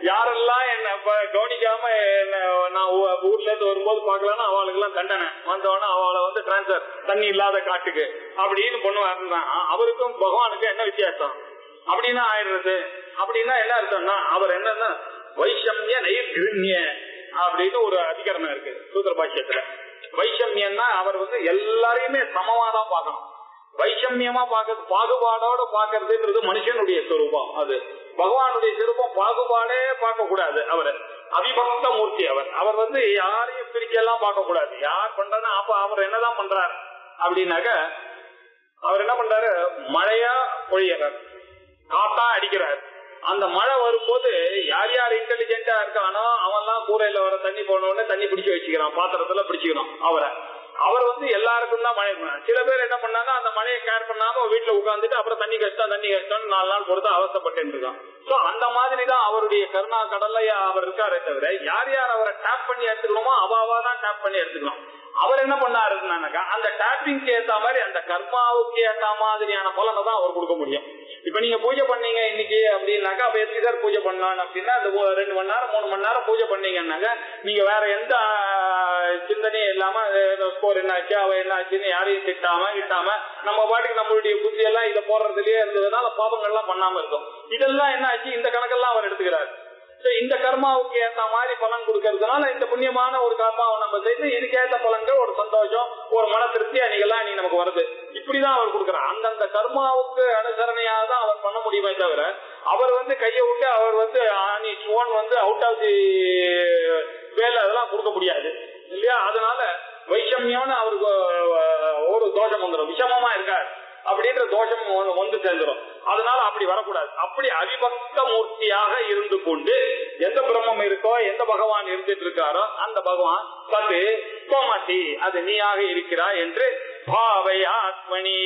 யாரெல்லாம் என்ன கவனிக்காம என்ன நான் ஊர்ல இருந்து வரும்போது பாக்கலாம்னா அவளுக்கு எல்லாம் தண்டனை வந்தவொடனே அவளை வந்து டிரான்ஸ்பர் தண்ணி இல்லாத காட்டுக்கு அப்படின்னு பண்ணுவாருன்னா அவருக்கும் பகவானுக்கும் என்ன வித்தியாசம்? அப்படின்னா ஆயிடுறது. அப்படின்னா என்ன அர்த்தம்னா அவர் என்னன்னா வைஷமிய நைர்கிருண்ய. அப்படின்னு ஒரு அதிகரணம் இருக்கு சூத்திர பாஷ்யத்துல. வைஷமியம்னா அவர் வந்து எல்லாரையுமே சமமா தான் பார்க்கணும். வைஷமியமா பார்க்கறது பாகுபாடோட பாக்குறதுன்றது மனுஷனுடைய சொரூபம் அது. பகவானுடைய சிறப்பம் பாகுபாடே பார்க்க கூடாது அவர். அவிபக்த மூர்த்தி அவர். அவர் வந்து யாரையும் பிரிச்செல்லாம் பார்க்க கூடாது யார் பண்றதுன்னா அப்ப அவர் என்னதான் பண்றார் அப்படின்னாக்க அவர் என்ன பண்றாரு? மழையா பொழியறார் காத்தா அடிக்கிறார். அந்த மழை வரும்போது யார் யார் இன்டெலிஜென்டா இருக்கானோ கூரையில வர தண்ணி போன உடனே தண்ணி பிடிச்சு வச்சுக்கிறான். பாத்திரத்துல பிடிச்சுக்கணும் அவரை. அவர் வந்து எல்லாருக்கும் தான் மழை பண்ணார் சில பேர் என்ன பண்ணாங்க அந்த மழையை கேர் பண்ணாம வீட்டுல உட்காந்துட்டு அப்புறம் தண்ணி கஷ்டம் தண்ணி கஷ்டம் நாலு நாள் பொறுத்து அவசப்பட்டு இருக்கான். சோ அந்த மாதிரி தான் அவருடைய கருணா கடல்லையா அவர் இருக்காரே தவிர யார் யார் அவரை டேப் பண்ணி எடுத்துக்கணுமோ அவாவா தான் டேப் பண்ணி எடுத்துக்கணும். அவர் என்ன பண்ணாருன்னாக்கா அந்த டேப்பிங்க்கு ஏத்த மாதிரி அந்த கர்மாவுக்கு ஏத்த மாதிரியான பலனை தான் அவர் கொடுக்க முடியும். இப்ப நீங்க பூஜை பண்ணீங்க இன்னைக்கு அப்படின்னாக்கா அப்ப எப்படி சார் பூஜை பண்ணலாம் அப்படின்னா அந்த ரெண்டு மணி நேரம் மூணு மணி நேரம் பூஜை பண்ணீங்கன்னாக்கா நீங்க வேற எந்த சிந்தனையும் இல்லாம ஸ்கோர் என்ன ஆச்சு அவ என்ன ஆச்சுன்னு யாரையும் திட்டாம கிட்டாம நம்ம பாட்டுக்கு நம்மளுடைய புத்தி எல்லாம் இதை போடுறதுலயே இருந்ததுனால பாபங்கள்லாம் பண்ணாம இருக்கும் இதெல்லாம் என்ன ஆச்சு? இந்த கணக்கெல்லாம் அவர் எடுத்துக்கிறார். இந்த கர்மாவுக்கு ஏத்த மாதிரி பலன் கொடுக்கறதுனால இந்த புண்ணியமான ஒரு கர்மாவை நம்ம செய்து இதுக்கேற்ற பலன்கள் ஒரு சந்தோஷம் ஒரு மன திருப்தி அன்னைக்கெல்லாம் நீ நமக்கு வருது. இப்படிதான் அவர் கொடுக்கிறார். அந்தந்த கர்மாவுக்கு அனுசரணையாக தான் அவர் பண்ண முடியுமே தவிர அவர் வந்து கையை விட்டு அவர் வந்து ஓன் வந்து அவுட் ஆஃப் தி வேலை அதெல்லாம் கொடுக்க முடியாது. இல்லையா? அதனால வைஷமியம்னு அவருக்கு ஒரு தோஷம் வந்துடும் விஷமமா இருக்காரு. அப்படின்ற தோஷம் வந்து- வந்து சேர்ந்துடும் அதனால அப்படி வரக்கூடாது. அப்படி அவிபக்த மூர்த்தியாக இருந்து கொண்டு எந்த பிரம்மம் இருக்கோ எந்த பகவான் இருந்துட்டு இருக்காரோ அந்த பகவான் சது கோமாட்டி அது நீயாக இருக்கிறாய் என்று பாவை ஆத்மனி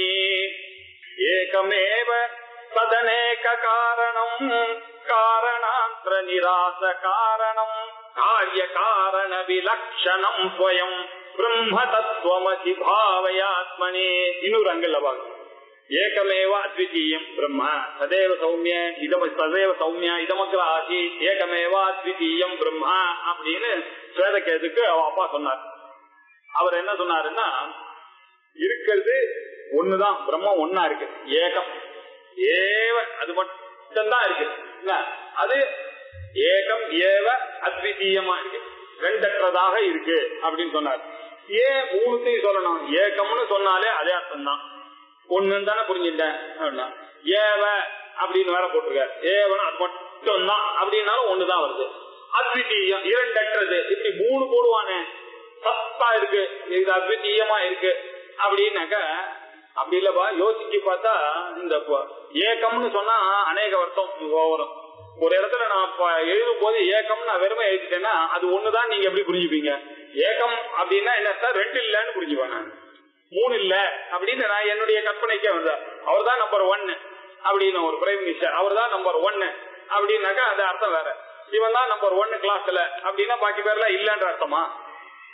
ஏகமேவ சதனேக காரணம் காரணாந்திர நிராச காரணம் காரிய காரண விலக்ஷணம் ஸ்வயம் பிரம்ம தத்துவமசி பாவயாத்மனே இன்னொரு அங்கல்ல பாருங்க ஏகமேவ அத்விதீயம் பிரம்ம சதேவ சௌமிய இதம சதேவ சௌமியா இதமக்கிற ஆசி ஏகமேவா அத்விதீயம் பிரம்மா அப்படின்னு ஸ்வேதகேதுக்கு அவ அப்பா சொன்னார். அவர் என்ன சொன்னாருன்னா இருக்கிறது ஒண்ணுதான். பிரம்மம் ஒன்னா இருக்கு. ஏகம். ஏவ அது மட்டும்தான் இருக்கு. அது ஏகம் ஏவ அத்விதீயமா இருக்கு. ரெண்டற்றதாக இருக்கு அப்படின்னு சொன்னார். ஏன் மூணுத்தையும் சொல்லணும். ஏகம்னு சொன்னாலே அதே அர்த்தம் தான் ஒண்ணுன்னு தானே புரிஞ்சுட்டேன் ஏவ அப்படின்னு வேற போட்டிருக்காரு. ஏவன அது மட்டும் தான் அப்படின்னாலும் ஒண்ணுதான் வருது. அத்விதீயம் இரண்டற்றது. இப்படி மூணு போடுவானே. சத்தா இருக்கு. இது அத்விதீயமா இருக்கு. அப்படின்னாக்க அப்படி இல்லப்பா யோசிச்சு பார்த்தா இந்த ஏக்கம்னு சொன்னா அநேக வருத்தம் வரும் ஒரு இடத்துல நான் எழுதும் போது ஏக்கம் நான் வெறுமை எழுதிட்டேன்னா அது ஒண்ணுதான் நீங்க எப்படி புரிஞ்சுப்பீங்க? ஏக்கம் அப்படின்னா என்ன சார் ரெண்டு இல்லன்னு புரிஞ்சுப்பேன் நான். மூணு இல்ல அப்படின்னு நான் என்னுடைய கற்பனைக்கே வந்தேன். அவர் தான் நம்பர் ஒன்னு அப்படின்னு ஒரு பிரைம் மினிஸ்டர் அவர் தான் நம்பர் ஒன்னு அப்படின்னாக்கா அது அர்த்தம் வேற. இவன் தான் நம்பர் ஒன்னு கிளாஸ்ல அப்படின்னா பாக்கி பேர்லாம் இல்லன்ற அர்த்தமா?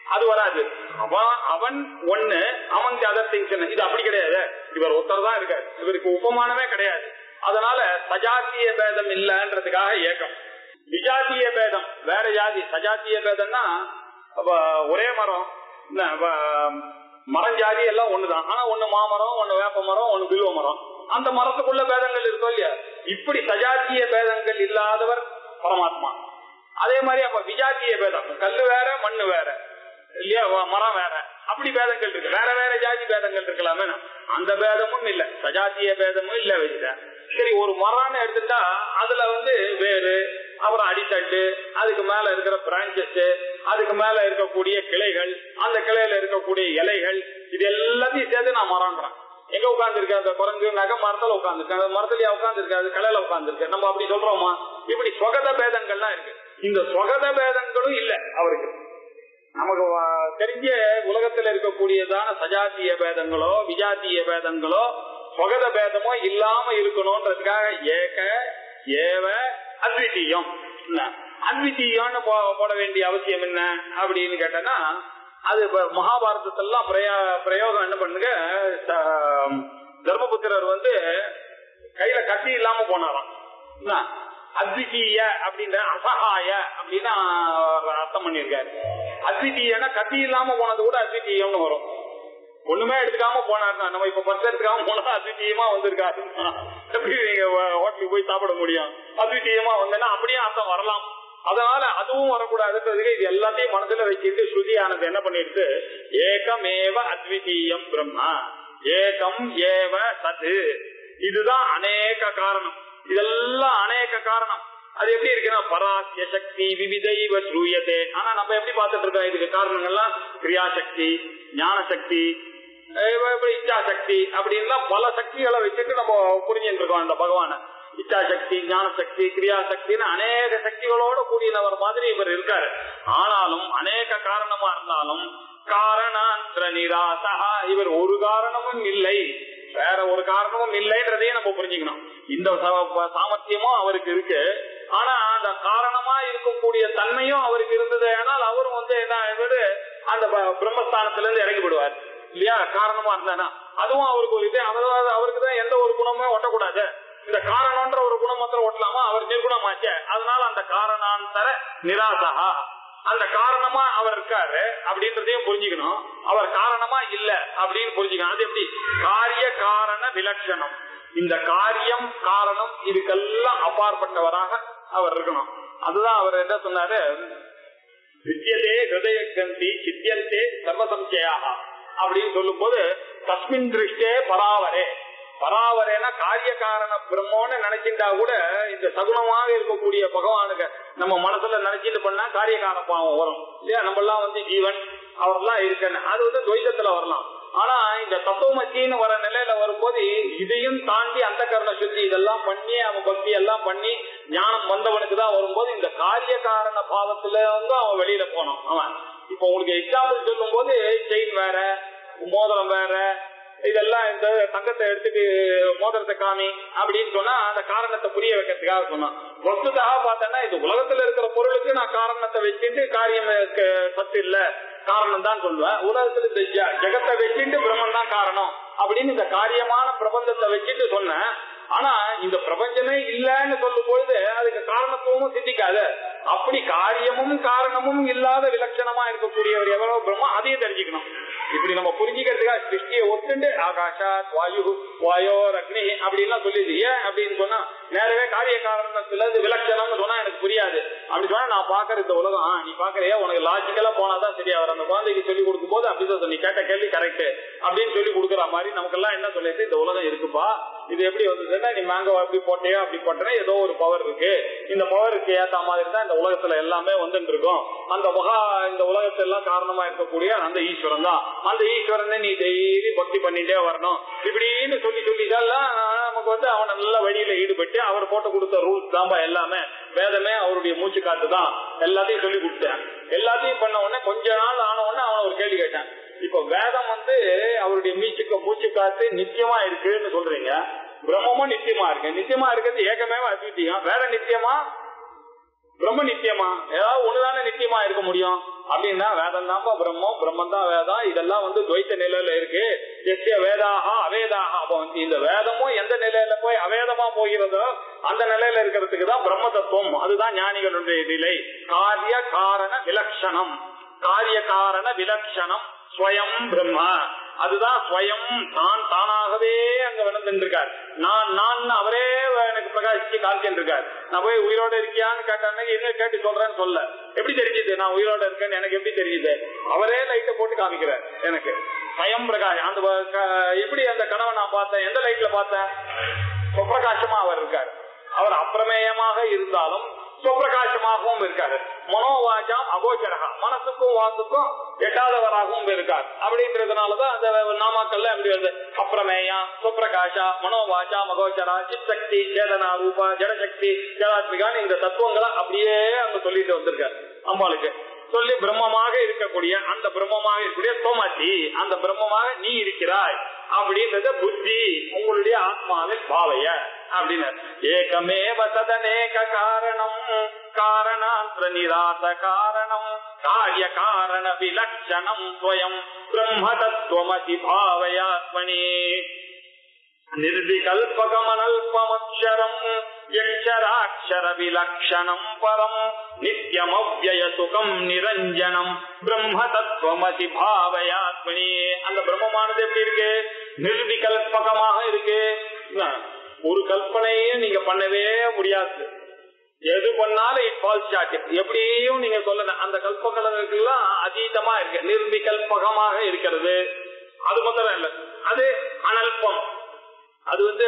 அது வராது. அவன் அவன் ஒண்ணு அவன் அதர் திங்ஸ் இது அப்படி கிடையாது. இவர் ஒருத்தர் தான் இருக்காரு. இவருக்கு உபமானமே கிடையாது. அதனால சஜாத்திய பேதம் இல்லன்றதுக்காக ஏக்கம். விஜாத்திய பேதம். வேற ஜாதி. சஜாத்திய பேதம்னா ஒரே மரம். மரம் ஜாதி எல்லாம் ஒண்ணுதான். ஆனா ஒண்ணு மாமரம் ஒண்ணு வேப்ப மரம் ஒண்ணு வில்வ மரம். அந்த மரத்துக்குள்ள பேதங்கள் இருக்கோ இல்லையா? இப்படி சஜாத்திய பேதங்கள் இல்லாதவர் பரமாத்மா. அதே மாதிரி அப்ப விஜாத்திய பேதம். கல்லு வேற மண்ணு வேற. இல்லையா? மரம் வேற. அப்படி பேதங்கள் இருக்கு. வேற வேற ஜாதி பேதங்கள் இருக்கலாமே. அந்த பேதமும் இல்ல. சஜாத்திய பேதமும் இல்ல வச்சுட்டா சரி ஒரு மரம்னு எடுத்துட்டா அதுல வந்து வேறு அப்புறம் அடித்தட்டு அதுக்கு மேல இருக்கிற பிரான்சஸ் அதுக்கு மேல இருக்கக்கூடிய கிளைகள் அந்த கிளையில இருக்கக்கூடிய இலைகள் இது எல்லாத்தையும் சேர்த்து நான் மரம்ன்றேன். எங்க உட்காந்துருக்கேன் அந்த குரங்கு நகை மரத்துல உட்காந்துருக்கேன் அந்த மரத்துலயே உட்கார்ந்து அது கலையில உட்காந்துருக்கேன் நம்ம அப்படி சொல்றோமா? இப்படி சொகத பேதங்கள்லாம் இருக்கு. இந்த சொகத பேதங்களும் இல்ல அவருக்கு. நமக்கு தெரிஞ்ச உலகத்துல இருக்கக்கூடியதான சஜாத்திய பேதங்களோ விஜாத்திய பேதங்களோ சொகத பேதமோ இல்லாம இருக்கணும்ன்றதுக்காக ஏக ஏவ அத்விதீயம் என்ன? அத்விதீயம்னு போ- போட வேண்டிய அவசியம் என்ன அப்படின்னு கேட்டனா அது மகாபாரதத்தெல்லாம் பிரயா- பிரயோகம் என்ன பண்ணுங்க தர்மபுத்திரர் வந்து கையில கத்தி இல்லாம போனாராம் என்ன? அத்விதீய அப்படின்ற அசகாய அப்படின்னு அர்த்தம் பண்ணியிருக்காரு அத்விதீயனா கத்தி இல்லாம போனது கூட அத்விதீயம்னு வரும். ஒண்ணுமே எடுத்துக்காம போனாருன்னா நம்ம இப்ப பஸ் எடுத்துக்காம போனா அத்விதீயமா வந்திருக்காரு. எப்படி நீங்க ஹோட்டலுக்கு போய் சாப்பிட முடியும்? அத்விதீயமா வந்தேன்னா அப்படியே அர்த்தம் வரலாம். அதனால அதுவும் வரக்கூடாதுன்றதுக்கு இது எல்லாத்தையும் மனசுல வச்சுட்டு ஸ்ருதியானது என்ன பண்ணிருக்கு ஏகமேவ அத்விதீயம் பிரம்மா. ஏகம் ஏவ சது. இதுதான் அநேக காரணம். இதெல்லாம் அநேக காரணம். அது எப்படி இருக்குன்னா பராசிய சக்தி விவிதைவ ஸ்ரூயதே. ஆனா நம்ம எப்படி பார்த்துட்டு இருக்கோம்? இதுக்கு காரணங்கள்லாம் கிரியாசக்தி ஞான சக்தி இச்சா சக்தி அப்படின்னா பல சக்திகளை வச்சுட்டு நம்ம புரிஞ்சுட்டு இருக்கோம் அந்த பகவான. இச்சா சக்தி ஞான சக்தி கிரியா சக்தின்னு அநேக சக்திகளோட கூடியவர் மாதிரி இவர் இருக்காரு. ஆனாலும் அநேக காரணமா இருந்தாலும் காரணாந்திர நிராசா இவர் ஒரு காரணமும் இல்லை. வேற ஒரு காரணமும் இல்லைன்றதையும் நம்ம புரிஞ்சுக்கணும். இந்த சாமர்த்தியமும் அவருக்கு இருக்கு. ஆனா அந்த காரணமா இருக்கக்கூடிய தன்மையும் அவருக்கு இருந்தது ஆனால் அவரும் வந்து என்ன ஆயிடுவாரு? அந்த ப- பிரம்மஸ்தானத்துல இருந்து இறங்கி விடுவார் இல்லையா? காரணமா இருந்தானா? அதுவும் அவருக்கு ஒரு இது. அதாவது அவருக்கு தான் எந்த ஒரு குணமும் ஒட்டக்கூடாது. இந்த காரணம்ன்ற ஒரு குணம் மாத்திரம் ஒட்டலாமா? அவர் நிர்குணமாச்சே. அதனால அந்த காரணாந்தர நிராசகா. அந்த காரணமா அவர் இருக்காரு அப்படின்றதையும் புரிஞ்சுக்கணும். அவர் காரணமா இல்ல அப்படின்னு புரிஞ்சுக்கணும். அது எப்படி? காரிய காரண விலட்சணம் இந்த காரியம் காரணம் இதுக்கெல்லாம் அப்பாற்பட்டவராக அவர் இருக்கணும். அதுதான் அவர் என்ன சொன்னாரு? வித்தியதே ஹிருதய கந்தி சித்தியந்தே சர்வசம்சயாக அப்படின்னு சொல்லும் போது தஸ்மின் திருஷ்டே பராவரே. பராவரேனா காரிய காரண பிரம்மோன்னு நினைச்சிருந்தா கூட இந்த சகுனமாக இருக்கக்கூடிய பகவானுக்கு நம்ம மனசுல நினைச்சிட்டு பண்ணா காரிய காரண பாவம் வரும். இல்லையா? நம்ம எல்லாம் வந்து ஜீவன் அவரெல்லாம் இருக்கன்னு. அது வந்து துவைதத்துல வரலாம். ஆனா இந்த தத்துவமத்தின்னு வர நிலையில வரும்போது இதையும் தாண்டி அந்த கரண சுத்தி இதெல்லாம் பண்ணி அவன் பக்தி எல்லாம் பண்ணி ஞானம் வந்தவனுக்கு தான் வரும்போது இந்த காரிய காரண பாவத்துல வந்து அவன் வெளியில போனான். அவன். இப்ப உங்களுக்கு எக்ஸாம்பிள் சொல்லும் போது செயின் வேற மோதிரம் வேற இதெல்லாம் இந்த தங்கத்தை எடுத்துட்டு மோதிரத்தை காமி அப்படின்னு சொன்னா அந்த காரணத்தை புரிய வைக்கிறதுக்காக சொன்னான். வஸ்துதாக பார்த்தேன்னா இது உலகத்துல இருக்கிற பொருளுக்கு நான் காரணத்தை வச்சுட்டு காரியம் சத்து இல்லை. காரணம் தான் சொல்லுவேன் உலகத்துல இந்த ஜெகத்தை வச்சுட்டு பிரம்மன் தான் காரணம் அப்படின்னு இந்த காரியமான பிரபஞ்சத்தை வச்சுட்டு சொன்னேன். ஆனா இந்த பிரபஞ்சமே இல்லைன்னு சொல்லும் பொழுது அதுக்கு காரணத்துவமும் சிந்திக்காது. அப்படி காரியமும் காரணமும் இல்லாத விலட்சணமா இருக்கக்கூடியவர் எவ்வளவு பிரம்மோ அதையும் தெரிஞ்சுக்கணும். இப்படி நம்ம புரிஞ்சுக்கிறதுக்காக சிருஷ்டியை ஒத்துண்டு ஆகாஷா வாயு வாயோ அக்னி அப்படின்லாம் சொல்லிடுது ஏன் அப்படின்னு சொன்னா நேரவே காரிய காரணத்துல இருந்து விலட்சணம்னு சொன்னா எனக்கு புரியாது. அப்படி சொன்னா நான் பாக்குற இந்த உலகம் நீ பாக்குறியா உனக்கு லாஜிக்கலா போனாதான் சரியா வரும் அந்த குழந்தைக்கு சொல்லி கொடுக்கும் போது அப்படிதான் நீ கேட்ட கேள்வி கரெக்ட் அப்படின்னு சொல்லி கொடுக்குற மாதிரி நமக்கு எல்லாம் என்ன சொல்லிட்டு இந்த உலகம் இருக்குப்பா. இது எப்படி வந்ததுன்னா நீ மேங்கோ அப்படி போட்டியோ அப்படி போட்டனா ஏதோ ஒரு பவர் இருக்கு. இந்த பவருக்கு ஏத்த மாதிரி தான் இந்த உலகத்துல எல்லாமே வந்துட்டு இருக்கும். அந்த முகா இந்த உலகத்தை எல்லாம் காரணமா இருக்கக்கூடிய அந்த ஈஸ்வரன் தான். அந்த ஈஸ்வரனை நீ டெய்லி பக்தி பண்ணிட்டே வரணும். இப்படின்னு சொல்லி சொல்லி நமக்கு வந்து அவன் நல்ல வழியில ஈடுபட்டு அவர் போட்டு கொடுத்த ரூல்ஸ் தான்பா எல்லாமே. வேதமே அவருடைய மூச்சு காத்து தான் எல்லாத்தையும் சொல்லி கொடுத்தேன். எல்லாத்தையும் பண்ண உடனே கொஞ்ச நாள் ஆன உடனே அவன் ஒரு கேள்வி கேட்டேன். இப்ப வேதம் வந்து அவருடைய மீச்சுக்கு மூச்சு காத்து நித்தியமா இருக்குன்னு சொல்றீங்க. பிரம்மமும் நித்தியமா இருக்கு. நித்தியமா இருக்கிறது ஏகமே அத்வித்தியம் வேற நித்தியமா? பிரம்ம நித்தியமா? ஏதாவது ஒண்ணுதானே நித்தியமா இருக்க முடியும்? அப்படின்னா வேதம் தான்ப்பா பிரம்மம். பிரம்மம் தான் வேதம். இதெல்லாம் வந்து துவைத்த நிலையில இருக்கு. எஸ்ய வேதாக அவேதாக. அப்போ வந்து இந்த வேதமும் எந்த நிலையில போய் அவேதமா போகிறதோ அந்த நிலையில இருக்கிறதுக்கு தான் பிரம்ம தத்துவம். அதுதான் ஞானிகளுடைய நிலை. காரிய காரண விலட்சணம் காரிய காரண விலட்சணம் ஸ்வயம் பிரம்ம. அதுதான் ஸ்வயம். தான் தானாகவே அங்க விளந்துருக்கார் நான் நான் அவரே எனக்கு பிரகாசிச்சு காமிச்சுட்டு இருக்கார் நான் போய் உயிரோட இருக்கியான்னு கேட்டாங்க என்ன கேட்டு சொல்றேன்னு சொல்ல. எப்படி தெரிஞ்சது? நான் உயிரோட இருக்கேன்னு எனக்கு எப்படி தெரியுது? அவரே லைட்டை போட்டு காமிக்கிறார் எனக்கு. ஸ்வயம் பிரகாஷ் அந்த க- எப்படி அந்த கனவை நான் பார்த்தேன்? எந்த லைட்ல பார்த்தேன்? சுப்பிரகாசமா அவர் இருக்கார். அவர் அப்பிரமேயமாக இருந்தாலும் சுப்பிரகாசமாகவும் இருக்காரு. மனோவாஜா அகோச்சரகா மனசுக்கும் வாக்குக்கும் எட்டாதவராகவும் இருக்கார். அப்படின்றதுனாலதான் அந்த நாமாக்கள்ல அப்படி வருது? அப்பிரமேயா சுப்பிரகாஷா மனோவாஜா மகோச்சரா சித்சக்தி சேதனா ரூபா ஜடசக்தி ஜடாத்மிகான்னு இந்த தத்துவங்களை அப்படியே அங்க சொல்லிட்டு வந்திருக்காரு. அம்பாளுக்கு. சொல்லி பிரம்மமாக இருக்கக்கூடிய அந்த பிரம்மமாக இருக்கக்கூடிய சோமாத்தி அந்த பிரம்மமாக நீ இருக்கிறாய் அப்படின்றத புத்தி உங்களுடைய ஆத்மாவின் பாவைய. அப்படின்னு ஏகமேவ சதனேக காரணம் காரணாந்திர நிராச காரணம் காரிய காரண விலட்சணம் ஸ்வயம் பிரம்ம தத்துவமதி பாவயாத்மனே निर्विकल्पकमनल्पमक्षरम् यक्षराक्षर विलक्षणम् परम् नित्यमव्यय सुखम् निरञ्जनम् பிரம்ம தத்துவமதி பாவயாத்மனி அந்த பிரம்மமானது எப்படி இருக்கு நிர்விகல்பகமாக இருக்கு என்ன? ஒரு கல்பனையும் நீங்க பண்ணவே முடியாது. எது பண்ணாலும் இட் ஃபால் ஷார்ட் எப்படியும் நீங்க சொல்லல அந்த கல்பகலங்களுக்கெல்லாம் அதீதமா இருக்கு. நிர்விகல்பகமாக இருக்கிறது. அது மாத்திரம் இல்ல. அது அனல்பம். அது வந்து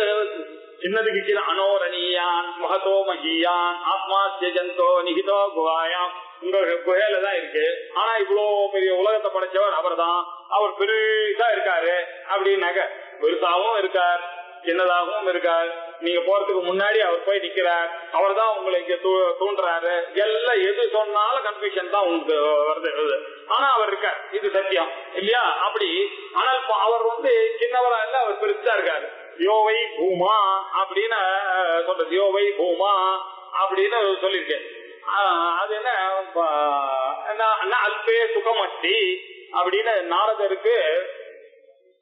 சின்னதுக்கு கீழே அனோரணியான் மகதோ மகியான் ஆத்மா ஜெஜந்தோ நிகிதோ குவாயாம் உங்க குகையில தான் இருக்கு. ஆனா இவ்வளவு பெரிய உலகத்தை படைச்சவர் அவர்தான். அவர் பெருசா இருக்காரு அப்படின்னாக்க பெருசாவும் இருக்கார். சின்னதாகவும் இருக்கார். நீங்க போறதுக்கு முன்னாடி அவர் போய் நிக்கிறார். அவர் தான் உங்களை இங்க தூ- தூண்டுறாரு. எல்லாம் எது சொன்னாலும் கன்ஃபியூஷன் தான் உங்களுக்கு வருது வருது. ஆனா அவர் இருக்கார். இது சத்தியம். இல்லையா? அப்படி. ஆனால் அவர் வந்து சின்னவரா இல்ல அவர் பெருசா இருக்காரு. யோவை பூமா அப்படின்னு சொல்றது. யோவை பூமா அப்படின்னு சொல்லியிருக்கேன். அது என்ன? அல்பே சுகமட்டி அப்படின்னு நாரதருக்கு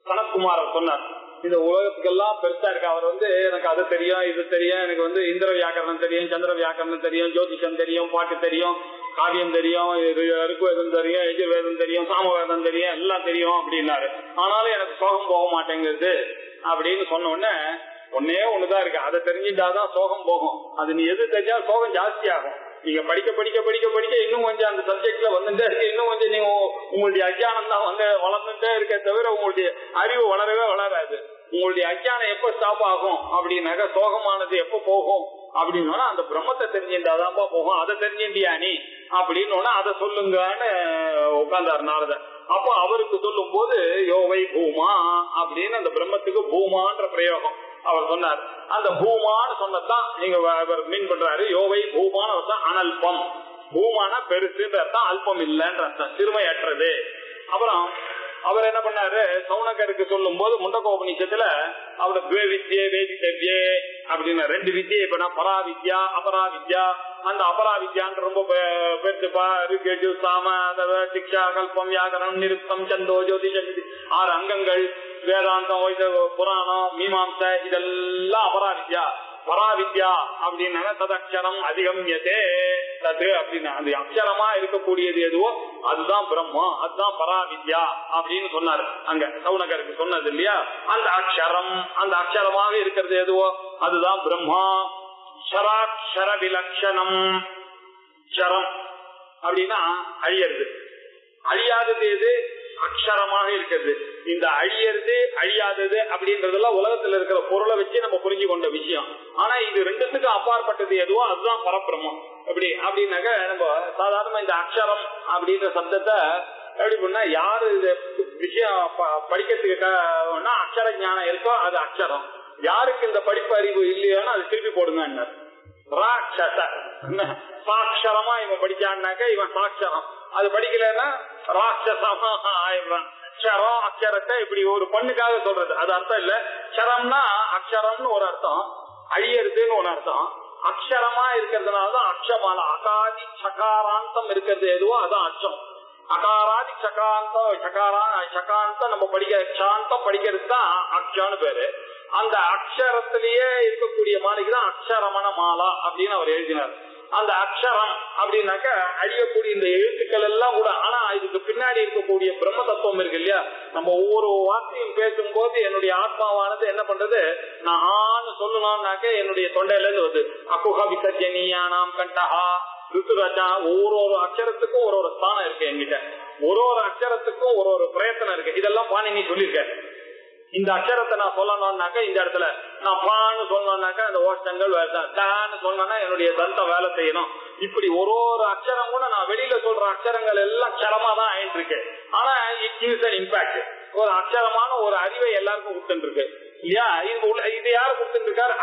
சனத்குமார் சொன்னார். இந்த உலகத்துக்கெல்லாம் பெருசா இருக்கு. அவர் வந்து எனக்கு அது தெரியும் இது தெரியும் எனக்கு வந்து இந்திர வியாக்கரணம் தெரியும் சந்திர வியாக்கரணம் தெரியும் ஜோதிஷம் தெரியும் பாட்டு தெரியும் காவியம் தெரியும் ரு- தெரியும் எஜுர்வேதம் தெரியும் சாமவேதம் தெரியும் எல்லாம் தெரியும் அப்படின்னாரு. ஆனாலும் எனக்கு சோகம் போக மாட்டேங்குது அப்படின்னு சொன்ன உடனே ஒன்னே ஒண்ணுதான் இருக்கு. அதை தெரிஞ்சுட்டாதான் சோகம் போகும். அது நீ எது தெரிஞ்சா சோகம் ஜாஸ்தி ஆகும் நீங்க படிக்க படிக்க படிக்க படிக்க இன்னும் கொஞ்சம் அந்த சப்ஜெக்ட்ல வந்துட்டே இருக்கு. இன்னும் கொஞ்சம் நீங்க உங்களுடைய அஜானம் தான் வந்து வளர்ந்துட்டே இருக்க தவிர உங்களுடைய அறிவு வளரவே வளராது. உங்களுடைய அஜானம் எப்ப ஸ்டாப் ஆகும்? அப்படின்னாக்க சோகமானது எப்ப போகும்? அப்படின்னா அந்த பிரம்மத்தை தெரிஞ்சுட்டாதான்ப்பா போகும். அதை தெரிஞ்சுட்டியா நீ? அப்படின்னு அதை சொல்லுங்கன்னு உட்கார்ந்தார் நாரதர். அப்போ அவருக்கு சொல்லும் போது யோவை பூமா அப்படின்னு அந்த பிரம்மத்துக்கு பூமான்ற பிரயோகம். அவர் சொன்னார். அந்த பூமான்னு சொன்னதான் நீங்க அவர் மீன் பண்றாரு. யோவை பூமான அர்த்தம் அனல்பம். பூமான பெருசுன்ற அர்த்தம் அல்பம் இல்லைன்ற அர்த்தம். சிறுமையற்றது. அப்புறம் அவர் என்ன பண்ணாரு? சௌனகருக்கு சொல்லும் போது முண்டகோபனிஷத்துல அவர் துவே வித்யே வேதித்தவ்யே அப்படின்னு ரெண்டு வித்தியை இப்ப பராவித்யா அபராவித்யா. அந்த அபராவித்யான்னு ரொம்ப பெ- பெருசுப்பா ரிகேஜு சாம சிக்ஷா கல்பம் வியாகரம் நிருத்தம் சந்தோ ஜோதிஷம் ஆறு அங்கங்கள் வேதாந்தம் புராணம் மீமாம்ச இதெல்லாம் அபராவித்யா. பராவித்யா அப்படின்னா ததக்ஷரம் அதிகம்யதே தது அப்படின்னா அந்த அக்ஷரமா இருக்கக்கூடியது எதுவோ அதுதான் பிரம்மம் அதுதான் பராவித்யா அப்படின்னு சொன்னாரு. அங்க சவுனகருக்கு சொன்னது இல்லையா? அந்த அக்ஷரம் அந்த அக்ஷரமாக இருக்கிறது எதுவோ அதுதான் பிரம்மா. ஷராட்சர விலட்சணம் ஷரம் அப்படின்னா அழியறது. அழியாதது எது? அக்ஷரமாக இருக்கிறது. இந்த அழியறது அழியாதது அப்படின்றதெல்லாம் உலகத்துல இருக்கிற பொருளை வச்சு நம்ம புரிஞ்சு கொண்ட விஷயம். ஆனா இது ரெண்டுத்துக்கும் அப்பாற்பட்டது எதுவோ அதுதான் பரபிரமம் எப்படி? அப்படின்னாக்க நம்ம சாதாரண இந்த அக்ஷரம் அப்படின்ற சப்தத்தை எப்படி பண்ணா யாரு இது விஷயம் ப- படிக்கிறதுக்கு அக்ஷர ஞானம் இருக்கோ அது அக்ஷரம். யாருக்கு இந்த படிப்பு அறிவு இல்லையோன்னு அது திருப்பி போடுங்க ராட்சச என்ன? சாட்சரமா இவன் படிச்சான்னாக்க இவன் சாட்சரம். அது படிக்கலன்னா ராட்சசமா ஆயிடுறான். அக்ஷரம் அக்ஷரத்தை இப்படி ஒரு பண்ணுக்காக சொல்றது. அது அர்த்தம் இல்ல. சரம்னா அக்ஷரம்னு ஒரு அர்த்தம். அழியறதுன்னு ஒரு அர்த்தம். அக்ஷரமா இருக்கிறதுனாலதான் அக்ஷமால. அகாதி சகாராந்தம் இருக்கிறது எதுவோ அதான் அச்சம் அகாராதி சகாந்தம் சகாரா சகாந்தம் நம்ம படிக்க சாந்தம் படிக்கிறது தான் அக்ஷான்னு பேரு. அந்த அக்ஷரத்திலேயே இருக்கக்கூடிய மாலைக்கு தான் அக்ஷரமண மாலா அப்படின்னு அவர் எழுதினார். அந்த அக்ஷரம் அப்படின்னாக்க அழியக்கூடிய இந்த எழுத்துக்கள் எல்லாம் கூட ஆனா இதுக்கு பின்னாடி இருக்கக்கூடிய பிரம்ம தத்துவம் இருக்கு இல்லையா? நம்ம ஒவ்வொரு வார்த்தையும் பேசும்போது என்னுடைய ஆத்மாவானது என்ன பண்றது? நான் சொல்லலாம்னாக்க என்னுடைய தொண்டையில இருந்து வருது. அகுஹ நாம் கண்டஹா. ருத்துராஜா ஒரு ஒரு அக்ஷரத்துக்கும் ஒரு ஒரு ஸ்தானம் இருக்கு என்கிட்ட. ஒரு ஒரு அக்ஷரத்துக்கும் ஒரு ஒரு பிரயத்தனம் இருக்கு. இதெல்லாம் பாணினி சொல்லியிருக்க. இந்த அக்ஷரத்தை நான் சொல்லணும்னாக்க இந்த இடத்துல நான் பான்னு சொன்னோம்னாக்க அந்த ஓஷ்டங்கள் டான்னு சொன்னா என்னுடைய தந்தம் வேலை செய்யணும். இப்படி ஒரு ஒரு அக்ஷரம் கூட நான் வெளியில சொல்ற அக்ஷரங்கள் எல்லாம் க்ஷரமா தான் ஆயிட்டு இருக்கு ஆனா இட் கிவ்ஸ் அன் இம்பாக்ட் ஒரு அக்ஷரமான ஒரு அறிவை எல்லாருக்கும் கொடுத்துட்டு இருக்கு இல்லையா இது உள்ள- இது யாரு கொடுத்துட்டு இருக்காரு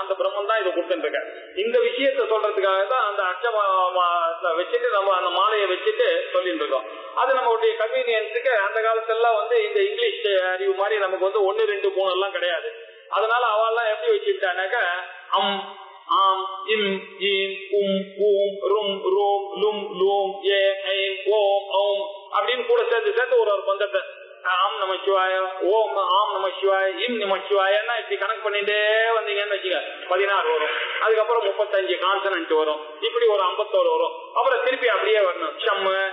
அந்த பிரம்மன் தான் இதை கொடுத்துட்டு இருக்காரு இந்த விஷயத்த சொல்றதுக்காக தான் அந்த அச்ச வச்சுட்டு நம்ம அந்த மாலையை வச்சுட்டு சொல்லிட்டு இருக்கோம் அது நம்மளுடைய கன்வீனியன்ஸுக்கு அந்த காலத்துல வந்து இந்த இங்கிலீஷ் அறிவு மாதிரி நமக்கு வந்து ஒன்னு ரெண்டு மூணு எல்லாம் கிடையாது. அதனால அவெல்லாம் எப்படி வச்சுக்கிட்டானாக்க அம் ஆம் இம் ஈம் உம் ஊம் ரும் ரோம் லும் லூம் ஏ ஐம் ஓம் ஓம் அப்படின்னு கூட சேர்த்து சேர்த்து ஒரு ஒரு பந்தத்தை ஆம் நம சிவாய ஓம் ஆம் நம சிவாய இம் நம சிவாயன்னா இப்படி கணக்கு பண்ணிட்டே வந்தீங்கன்னு வச்சுக்க பதினாறு வரும். அதுக்கப்புறம் முப்பத்தஞ்சு கான்சனன்ட் வரும். இப்படி ஒரு ஐம்பத்தோரு வரும். அப்புறம் திருப்பி அப்படியே வரணும். ஷம்மு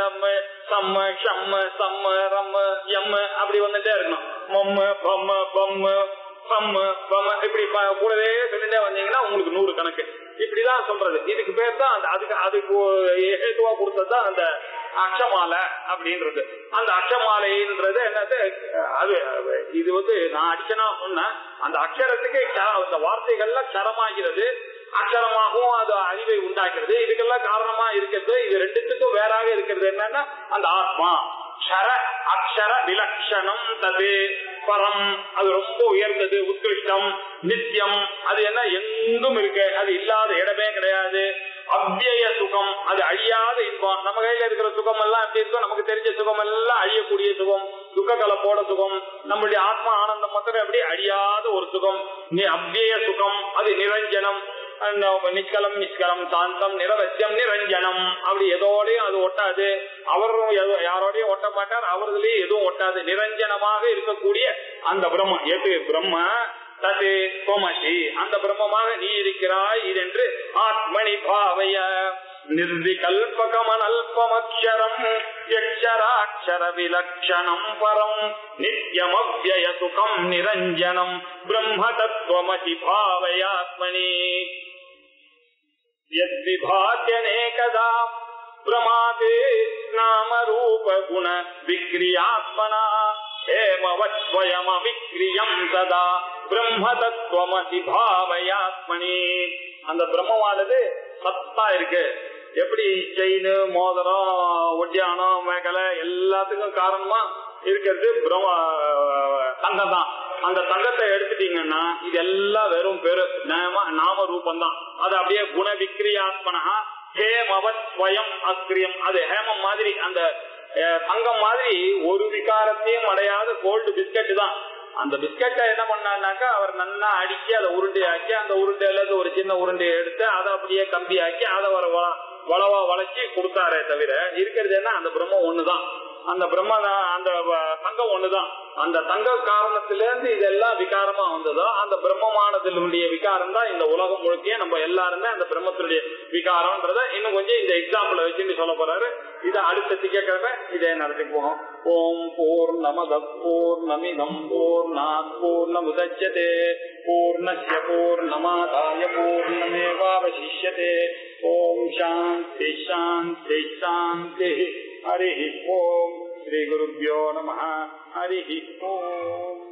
லம்மு சம்ம ஷம்மு சம்ம ரம்மு எம்மு அப்படி வந்துட்டே இருக்கணும். மம்மு பம்மு பம்மு பம்மு பம்மு இப்படி ப- கூடவே சொல்லிட்டே வந்தீங்கன்னா உங்களுக்கு நூறு கணக்கு. இப்படிதான் சொல்றது. இதுக்கு பேர் தான் அந்த அதுக்கு அதுக்கு ஏதுவா கொடுத்தது தான் அந்த அச்சமாலை அப்படின்றது. அந்த அச்சமாலைன்றது என்னது? அது இது வந்து நான் அடிச்சனா சொன்னேன் அந்த அக்ஷரத்துக்கு க்ஷ- அந்த வார்த்தைகள்லாம் சரமாகிறது அச்சரமாகவும் அது அறிவை உண்டாக்குறது. இதுக்கெல்லாம் காரணமா இருக்கிறது. இது ரெண்டுத்துக்கும் வேறாக இருக்கிறது. என்னன்னா அந்த ஆத்மா. க்ஷர அக்ஷர விலட்சணம் தது. பரம். அது ரொம்ப உயர்ந்தது உத்கிருஷ்டம் நித்தியம் அது என்ன? எங்கும் இருக்கு. அது இல்லாத இடமே கிடையாது. அவ்விய சுகம் அது அழியாத இன்பம். நம்ம கையில இருக்கிற சுகம் எல்லாம் எப்படி இருக்கோ நமக்கு தெரிஞ்ச சுகம் எல்லாம் அழியக்கூடிய சுகம் துக்க கலப்போட சுகம் நம்மளுடைய ஆத்மா ஆனந்தம் மொத்தம் எப்படி? அழியாத ஒரு சுகம். நீ சுகம் அது நிரஞ்சனம். அந்த நிஷ்கலம் நிஷ்கலம் சாந்தம் நிரவசியம் நிரஞ்சனம். அப்படி எதோடையும் அது ஒட்டாது. அவரும் யாரோடையும் ஒட்ட மாட்டார் அவர்களையும் எதுவும் ஒட்டாது. நிரஞ்சனமாக இருக்கக்கூடிய அந்த பிரம்ம எது பிரம்ம தது சோமசி அந்த பிரம்மமாக நீ இருக்கிறாய் இதென்று ஆத்மனி பாவைய निर्विकल्पकमनल्पमक्षरम् यक्षराक्षर विलक्षणम् परम् नित्यमव्यय सुखम् निरञ्जनम् ब्रह्म तत्त्वमसि भावयात्मनि यद्विभात्यनेकदा प्रमाते नाम रूप गुण विक्रियात्मना हेमवत्स्वयमविक्रियम् तदा பிரம்ம தத்துவமசி பாவயாத்மனி. அந்த பிரம்மமானது சத்தா இருக்கு. எப்படி செயின் மோதிரம் ஒட்டியானம் மேகலை எல்லாத்துக்கும் காரணமா இருக்கிறது பிரம்ம தங்கம் தான் அந்த தங்கத்தை எடுத்துட்டீங்கன்னா இது எல்லாம் வெறும் பெரு. நாம ரூபம் தான் அது அப்படியே குண விக்ரியாத்மனா ஹேமவத்வயம் அஸ்கிரியம். அது ஹேமம் மாதிரி அந்த தங்கம் மாதிரி ஒரு விகாரத்தையும் அடையாத கோல்டு பிஸ்கட் தான் அந்த பிஸ்கட்டை என்ன பண்ணாருனாக்கா அவர் நல்லா அடிச்சு அதை உருண்டையாக்கி அந்த உருண்டையில இருந்து ஒரு சின்ன உருண்டையை எடுத்து அதை அப்படியே கம்பி ஆக்கி அதை ஒரு வளவா வளைச்சு கொடுத்தாரே தவிர இருக்கிறது என்ன? அந்த பிரம்மம் ஒண்ணுதான். அந்த பிரம்ம அந்த தங்கம் ஒண்ணுதான். அந்த தங்க காரணத்திலிருந்து இதெல்லாம் விகாரமா வந்ததோ அந்த பிரம்மமானதினுடைய விகாரம் தான் இந்த உலகம் முழுக்க நம்ம எல்லாருமே அந்த பிரம்மத்தினுடைய விகாரம்ன்றத இன்னும் கொஞ்சம் இந்த எக்ஸாம்பிள வச்சுட்டு சொல்ல போறாரு. இதை அடுத்த திங்கக்கிழமை இதே நடத்தி போகும் ஓம் போர் நமத போர் நமிதம் போர் நாத் நமுதச்சதே பூர்ணஸ்ய பூர்ணமாதாய பூர்ணமேவாவசிஷ்யதே. ஓம் சாந்தி சாந்தி சாந்தி. ஹரி ஓம் ஸ்ரீ குருभ्यो நம ஹரி ஓம்